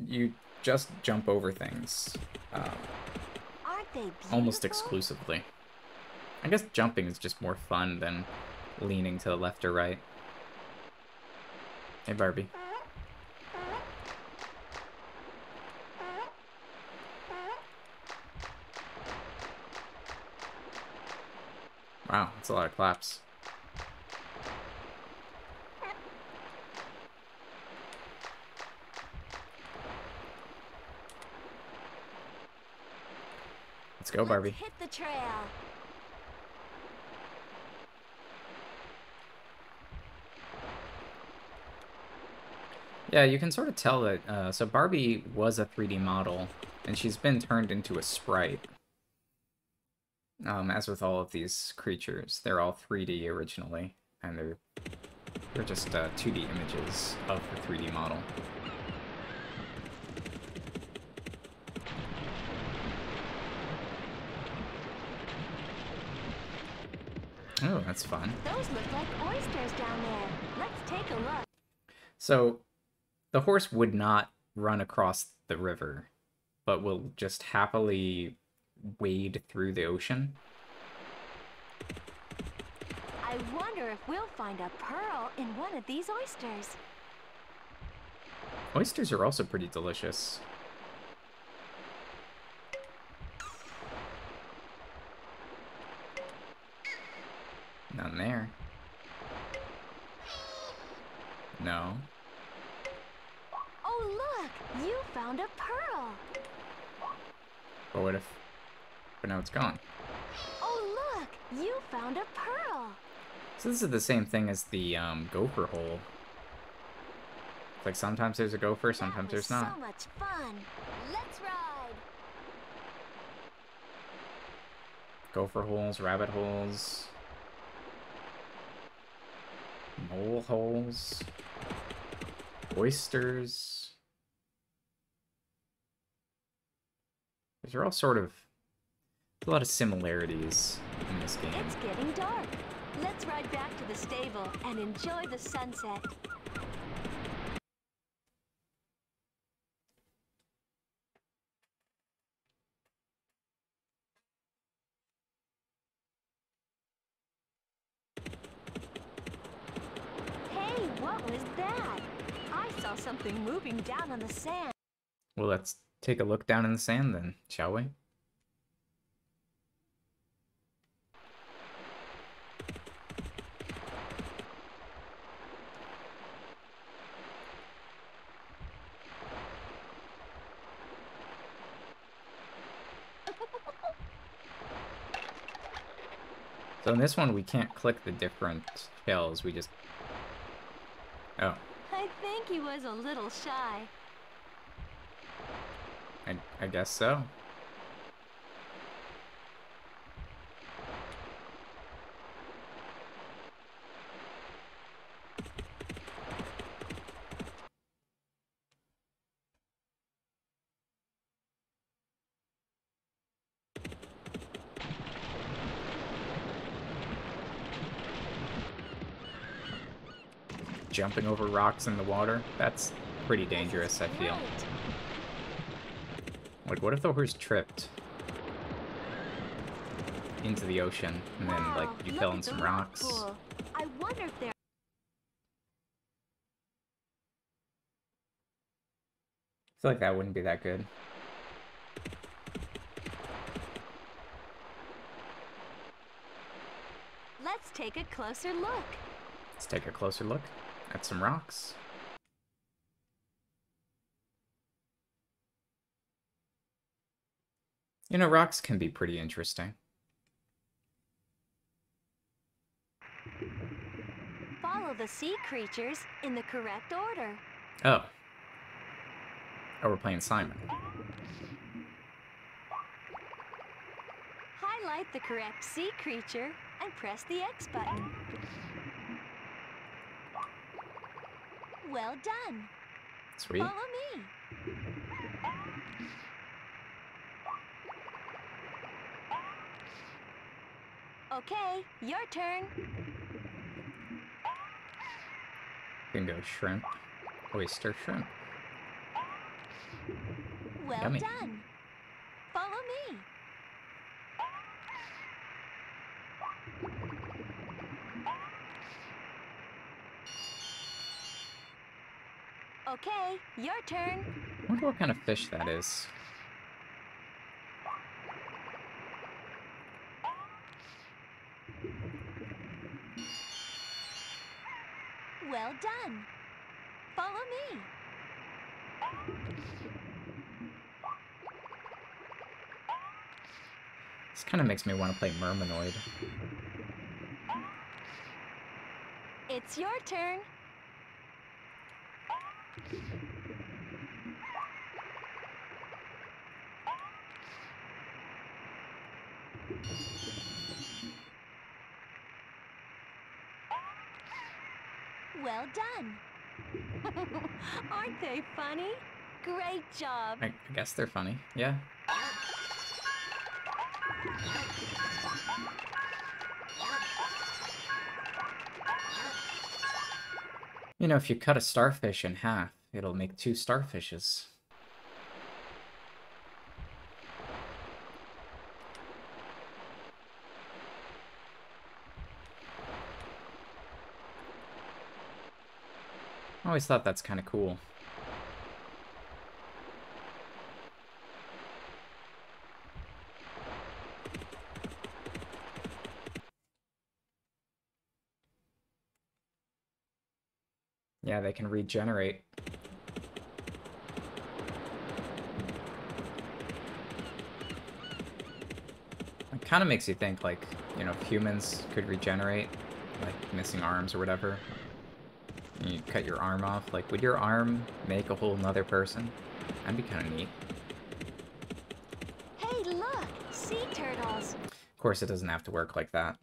you just jump over things. Beautiful? Uh, almost exclusively. I guess jumping is just more fun than leaning to the left or right. Hey, Barbie. Wow, that's a lot of claps. Let's go, Let's Barbie. hit the trail. Yeah, you can sort of tell that. Uh, so Barbie was a 3D model, and she's been turned into a sprite. Um, as with all of these creatures, they're all 3D originally, and they're they're just uh, 2D images of the 3D model. Oh, that's fun. Those look like oysters down there. Let's take a look. So, the horse would not run across the river, but will just happily wade through the ocean. I wonder if we'll find a pearl in one of these oysters. Oysters are also pretty delicious. None there. No. Oh, look! You found a pearl! But what if... But now it's gone. Oh, look! You found a pearl! So this is the same thing as the um, gopher hole. It's Like sometimes there's a gopher, sometimes there's not. so much fun! Let's ride! Gopher holes, rabbit holes, mole holes, oysters. These are all sort of a lot of similarities in this game. It's getting dark. Let's ride back to the stable and enjoy the sunset. Hey, what was that? I saw something moving down on the sand. Well, let's take a look down in the sand then, shall we? So in this one, we can't click the different shells. We just... Oh, I think he was a little shy. I, I guess so. Jumping over rocks in the water, that's pretty dangerous, I feel. Like, what if the horse tripped into the ocean and then, like, you fell in some rocks? I wonder if there. I feel like that wouldn't be that good. Let's take a closer look. Let's take a closer look at some rocks. You know, rocks can be pretty interesting. Follow the sea creatures in the correct order. Oh. Oh, we're playing Simon. Highlight the correct sea creature and press the X button. Well done. Sweet. Follow me. Okay, your turn. Can go shrimp, oyster shrimp. Well Yummy. done. Follow me. Okay, your turn. I wonder what kind of fish that is. Well done. Follow me. This kind of makes me want to play Mermanoid. It's your turn. Well done. Aren't they funny? Great job. I, I guess they're funny. Yeah. You know, if you cut a starfish in half, it'll make two starfishes. I always thought that's kind of cool. Yeah, they can regenerate. Kind of makes you think, like, you know, if humans could regenerate, like missing arms or whatever, and you cut your arm off, like, would your arm make a whole nother person? That'd be kind of neat. Hey, look! Sea turtles! Of course, it doesn't have to work like that.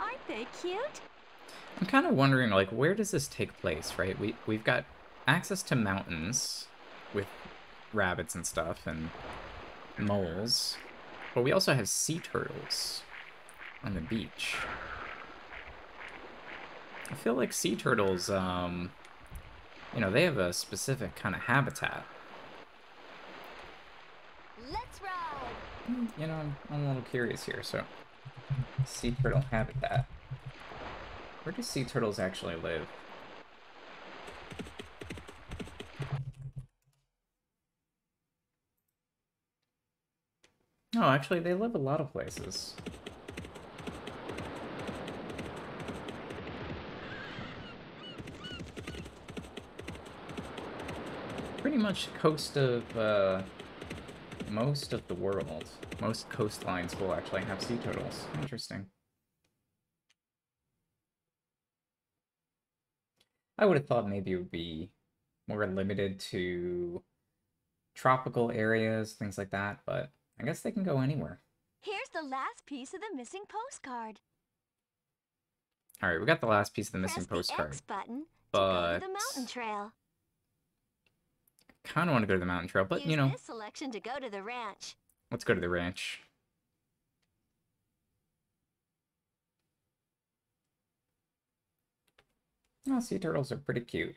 Aren't they cute? I'm kind of wondering, like, where does this take place, right? We, we've got access to mountains with rabbits and stuff and moles, but we also have sea turtles on the beach. I feel like sea turtles, um, you know, they have a specific kind of habitat. Let's ride! You know, I'm, I'm a little curious here, so... Sea turtle habitat. Where do sea turtles actually live? Oh, actually, they live a lot of places. Pretty much coast of, uh, most of the world. Most coastlines will actually have sea turtles. Interesting. I would have thought maybe it would be more limited to tropical areas, things like that, but I guess they can go anywhere. Here's the last piece of the missing postcard. Alright, we got the last piece of the missing Press the postcard. X button but to go to the mountain trail. kind of want to go to the mountain trail, but Use you know, this selection to go to the ranch. let's go to the ranch. Oh, sea turtles are pretty cute.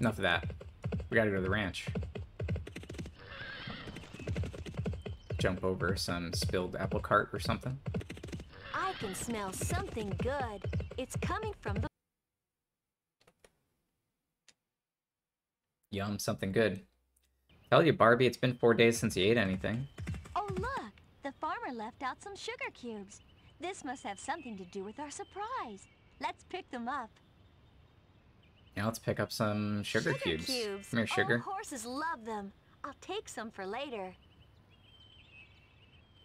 Enough of that. We gotta go to the ranch. Jump over some spilled apple cart or something. I can smell something good. It's coming from the Yum, something good. Tell you, Barbie, it's been four days since you ate anything. Oh, look! The farmer left out some sugar cubes. This must have something to do with our surprise. Let's pick them up. Now let's pick up some sugar, cubes. cubes. Come here, sugar. Oh, horses love them. I'll take some for later.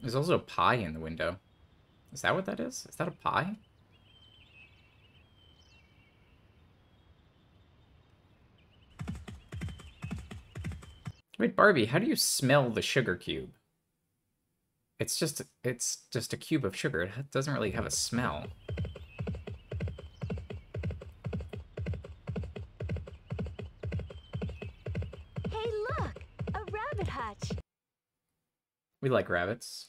There's also a pie in the window. Is that what that is? Is that a pie? Wait, Barbie, how do you smell the sugar cube? It's just it's just a cube of sugar. It doesn't really have a smell. Hey, look! A rabbit hutch. We like rabbits.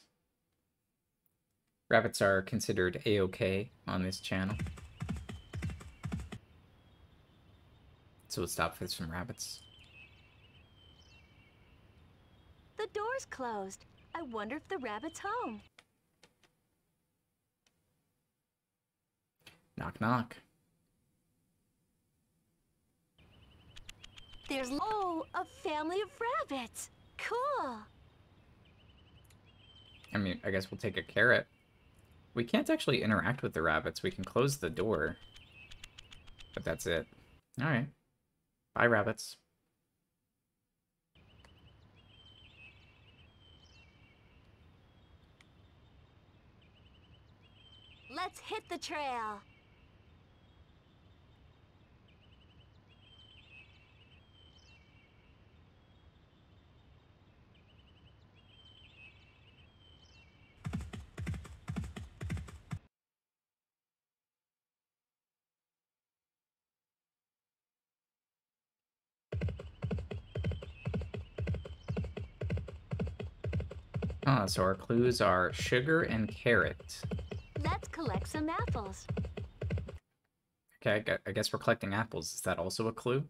Rabbits are considered a-okay on this channel. So we'll stop for some rabbits. The door's closed. I wonder if the rabbit's home. Knock knock. There's oh, a family of rabbits. Cool. I mean, I guess we'll take a carrot. We can't actually interact with the rabbits. We can close the door. But that's it. Alright. Bye, rabbits. Let's hit the trail. Ah, so our clues are sugar and carrot. Collect some apples. Okay, I gu- I guess we're collecting apples. Is that also a clue?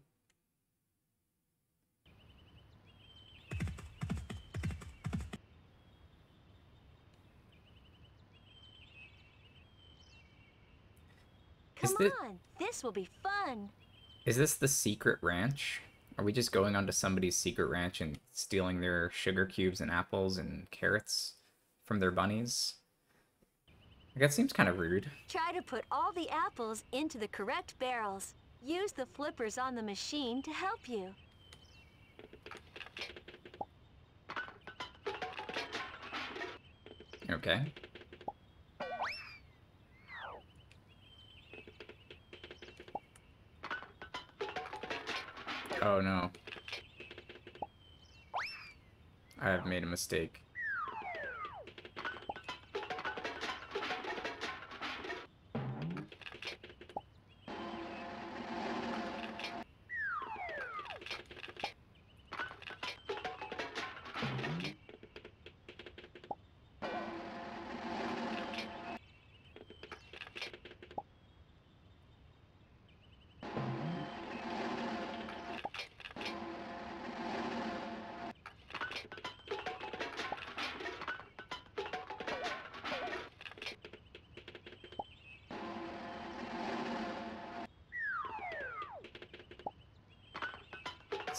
Is Come on, this will be fun. Is this the secret ranch? Are we just going onto somebody's secret ranch and stealing their sugar cubes and apples and carrots from their bunnies? Like, That seems kind of rude. Try to put all the apples into the correct barrels. Use the flippers on the machine to help you. Okay. Oh no. I have made a mistake.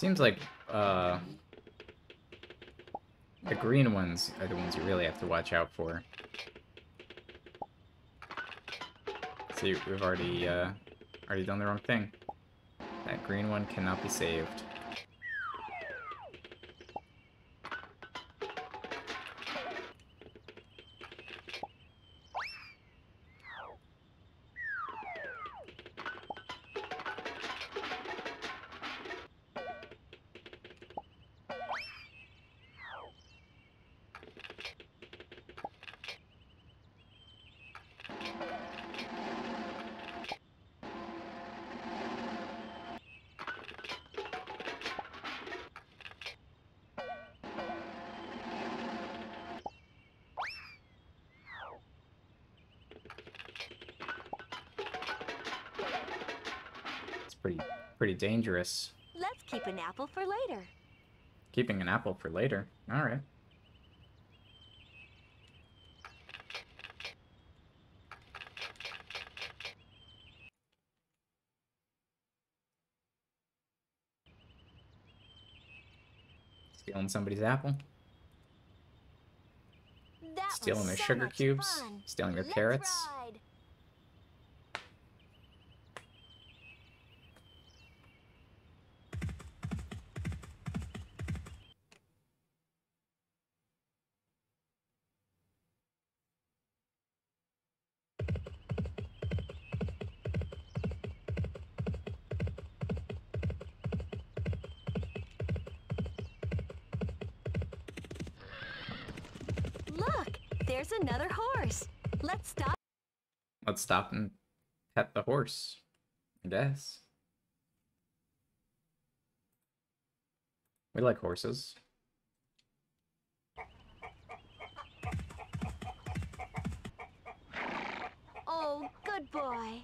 Seems like uh the green ones are the ones you really have to watch out for. See, we've already uh already done the wrong thing. That green one cannot be saved. Pretty dangerous. Let's keep an apple for later. Keeping an apple for later. Alright. Stealing somebody's apple. That Stealing their so sugar cubes. fun. Stealing their Let's carrots. ride. Stop and pet the horse. I guess. We like horses. Oh, good boy.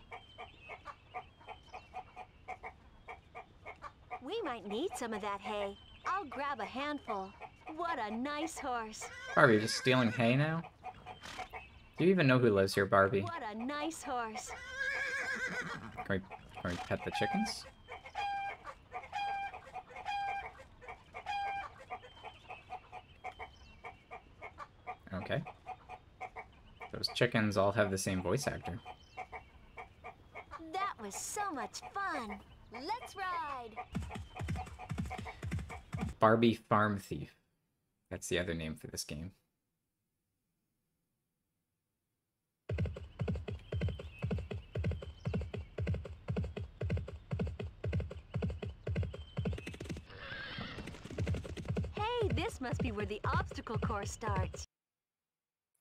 We might need some of that hay. I'll grab a handful. What a nice horse. Are you're just stealing hay now? Do you even know who lives here, Barbie? What a nice horse. Can we, can we pet the chickens? Okay. Those chickens all have the same voice actor. That was so much fun. Let's ride. Barbie Farm Thief. That's the other name for this game. This must be where the obstacle course starts.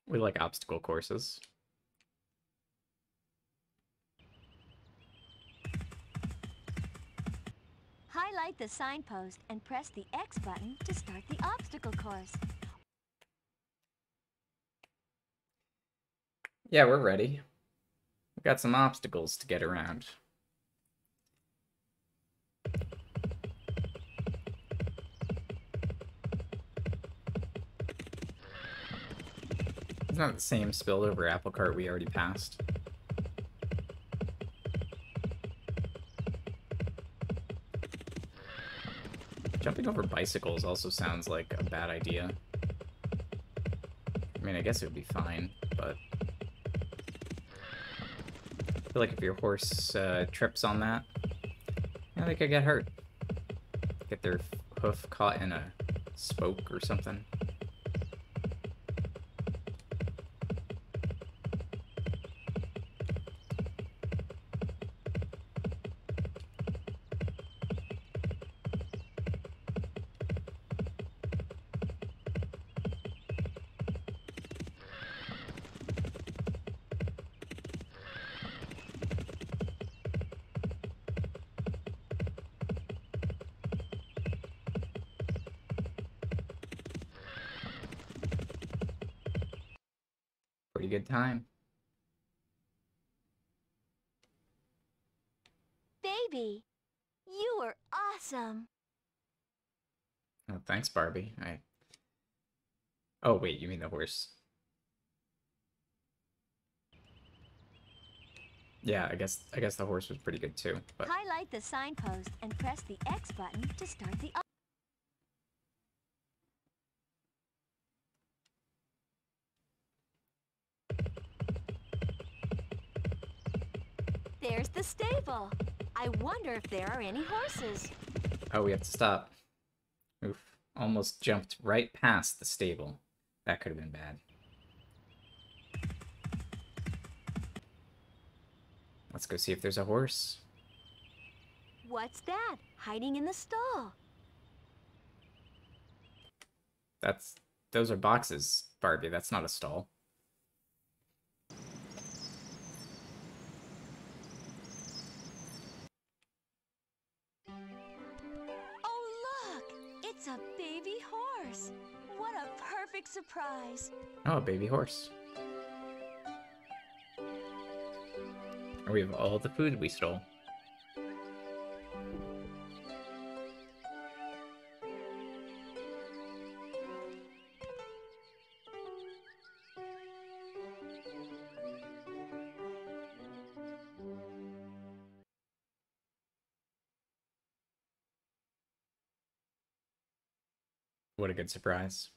We like obstacle courses. Highlight the signpost and press the X button to start the obstacle course. Yeah, we're ready. We've got some obstacles to get around. Not the same spilled over apple cart we already passed. Jumping over bicycles also sounds like a bad idea. I mean, I guess it would be fine, but... I feel like if your horse uh, trips on that, yeah, they could get hurt. Get their hoof caught in a spoke or something. Thanks, Barbie. I. Oh wait, you mean the horse? Yeah, I guess I guess the horse was pretty good too. But Highlight the signpost and press the X button to start the There's the stable. I wonder if there are any horses. oh, we have to stop. Oof! Almost jumped right past the stable. That could have been bad. Let's go see if there's a horse. What's that? Hiding in the stall. That's those are boxes, Barbie. That's not a stall. Horse. What a perfect surprise. Oh, a baby horse. We have all the food we stole. What a good surprise.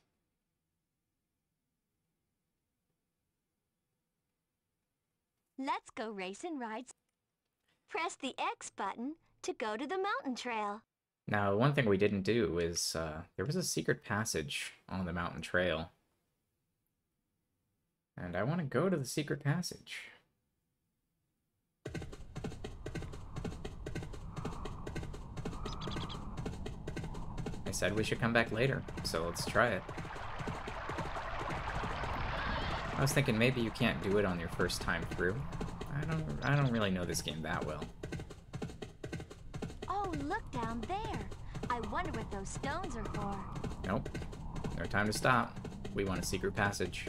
Let's go race and rides. Press the X button to go to the mountain trail. Now, one thing we didn't do is uh, there was a secret passage on the mountain trail. And I want to go to the secret passage. I said we should come back later, so let's try it. I was thinking maybe you can't do it on your first time through. I don't I don't really know this game that well. Oh, look down there. I wonder what those stones are for. Nope. No time to stop. We want a secret passage.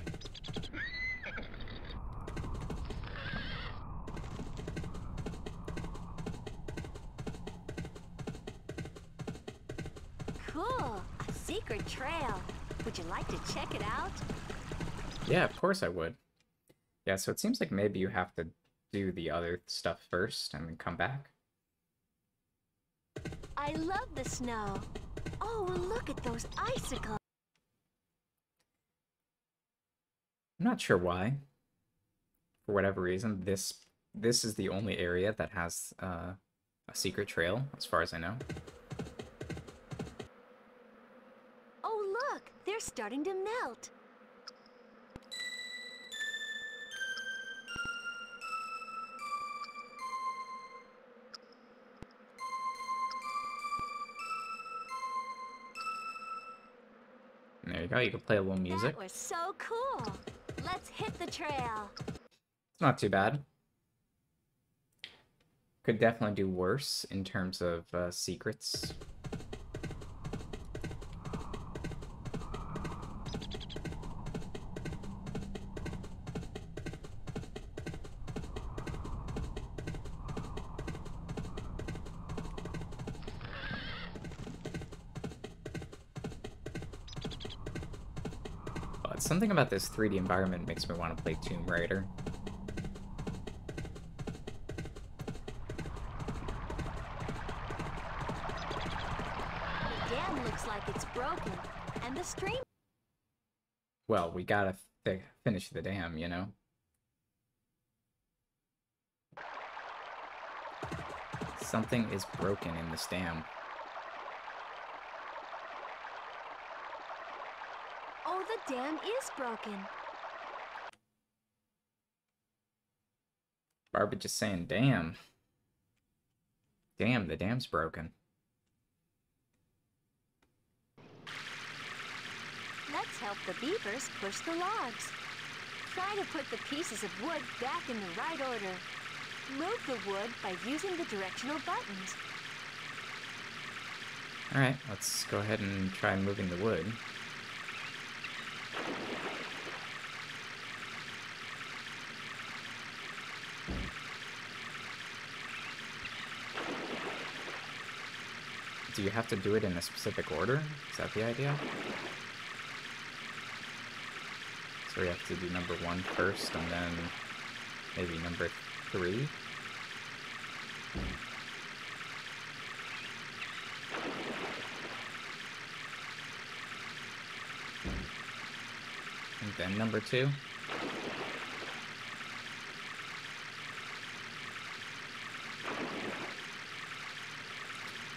Trail. Would you like to check it out? Yeah, of course I would. Yeah, so it seems like maybe you have to do the other stuff first and then come back. I love the snow. Oh, look at those icicles. I'm not sure why. For whatever reason, this this is the only area that has uh, a secret trail, as far as I know. Oh, look. They're starting to melt. There you go, you can play a little music. That was so cool. Let's hit the trail. It's not too bad. Could definitely do worse in terms of uh, secrets. Something about this 3D environment makes me want to play Tomb Raider. The dam looks like it's broken, and the stream. Well, we gotta fi finish the dam, you know? Something is broken in this dam. Oh, the dam is broken. Barbara just saying, damn. Damn, the dam's broken. Let's help the beavers push the logs. Try to put the pieces of wood back in the right order. Move the wood by using the directional buttons. Alright, let's go ahead and try moving the wood. Do you have to do it in a specific order? Is that the idea? So we have to do number one first and then maybe number three? Then number two?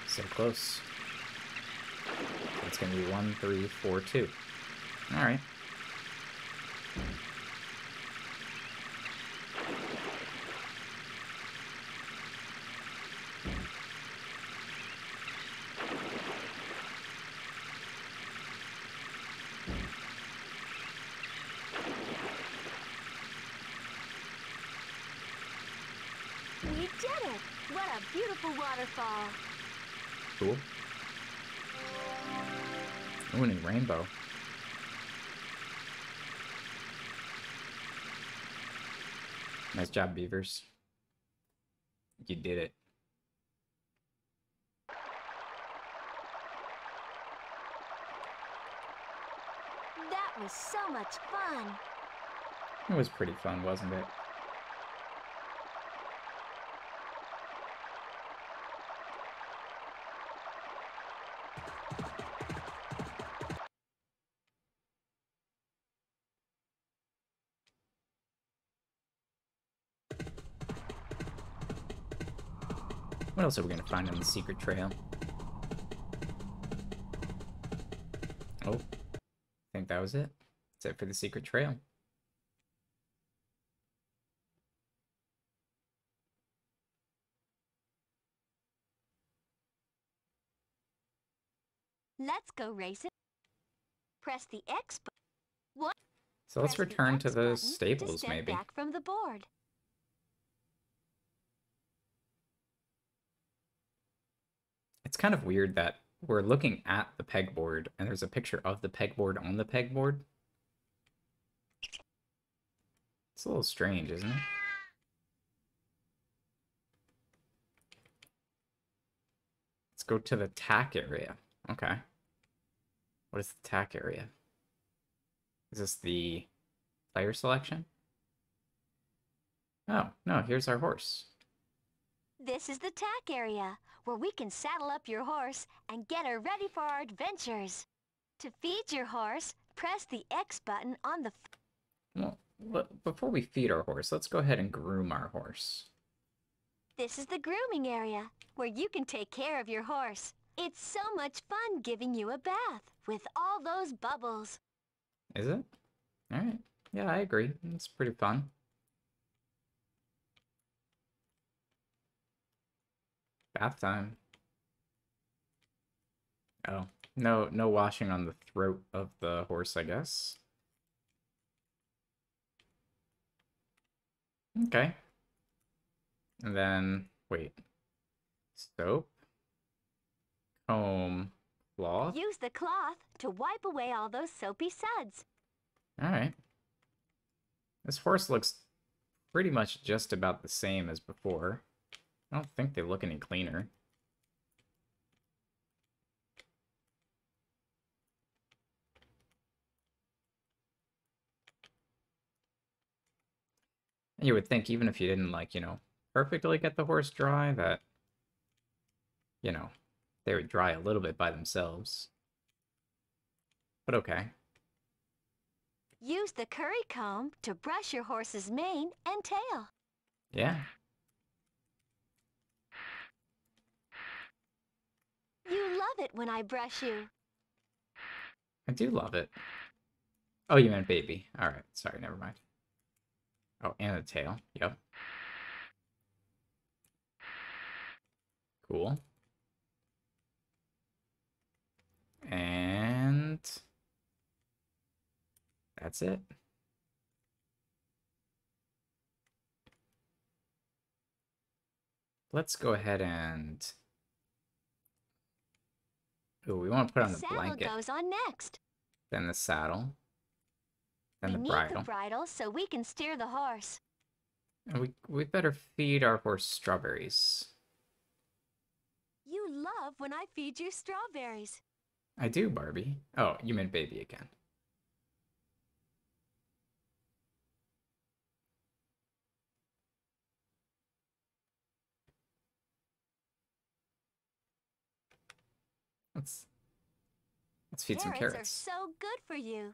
So close. It's gonna be one, three, four, two. Alright. We did it! What a beautiful waterfall! Cool. Ooh, and a rainbow. Nice job, Beavers. You did it. That was so much fun! It was pretty fun, wasn't it? Else are we gonna find on the secret trail? Oh, I think that was it. That's it for the secret trail. Let's go racing. Press the X button. What? So let's Press return to the button stables, to maybe. back from the board. It's kind of weird that we're looking at the pegboard and there's a picture of the pegboard on the pegboard. It's a little strange, isn't it? Let's go to the tack area. Okay. What is the tack area? Is this the player selection? Oh, no, here's our horse. This is the tack area, where we can saddle up your horse and get her ready for our adventures. To feed your horse, press the X button on the... f- Well, but before we feed our horse, let's go ahead and groom our horse. This is the grooming area, where you can take care of your horse. It's so much fun giving you a bath with all those bubbles. Is it? Alright. Yeah, I agree. It's pretty fun. Bath time. Oh, No, no washing on the throat of the horse, I guess. Okay. And then, wait. Soap. Comb. Cloth. Use the cloth to wipe away all those soapy suds. Alright. This horse looks pretty much just about the same as before. I don't think they look any cleaner. You would think even if you didn't, like, you know, perfectly get the horse dry, that, you know, they would dry a little bit by themselves. But okay. Use the curry comb to brush your horse's mane and tail. Yeah. You love it when I brush you. I do love it. Oh, you meant baby. Alright, sorry, never mind. Oh, and a tail. Yep. Cool. And that's it. Let's go ahead and Oh, we want to put on the saddle blanket. goes on next. Then the saddle. Then we the need the bridle so we can steer the horse. And we we better feed our horse strawberries. You love when I feed you strawberries. I do, Barbie. Oh, you meant baby again. Let's let's feed some carrots carrots. are so good for you.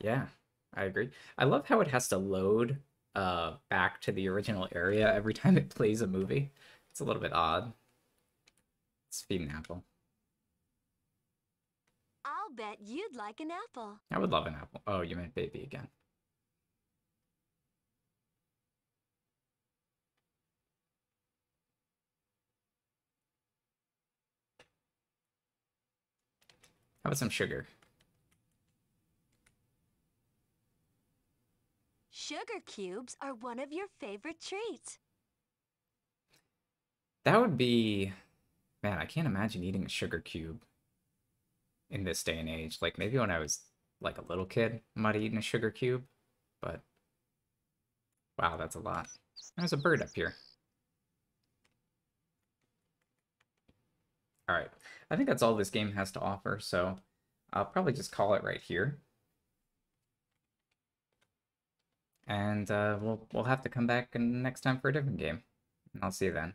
Yeah, I agree. I love how it has to load uh back to the original area every time it plays a movie. It's a little bit odd. Let's feed an apple. I'll bet you'd like an apple. I would love an apple. Oh, you meant baby again. How about some sugar? Sugar cubes are one of your favorite treats. That would be... Man, I can't imagine eating a sugar cube in this day and age. Like, maybe when I was, like, a little kid, I might have eaten a sugar cube, but... Wow, that's a lot. There's a bird up here. Alright, I think that's all this game has to offer, so I'll probably just call it right here. And uh, we'll, we'll have to come back next time for a different game. I'll see you then.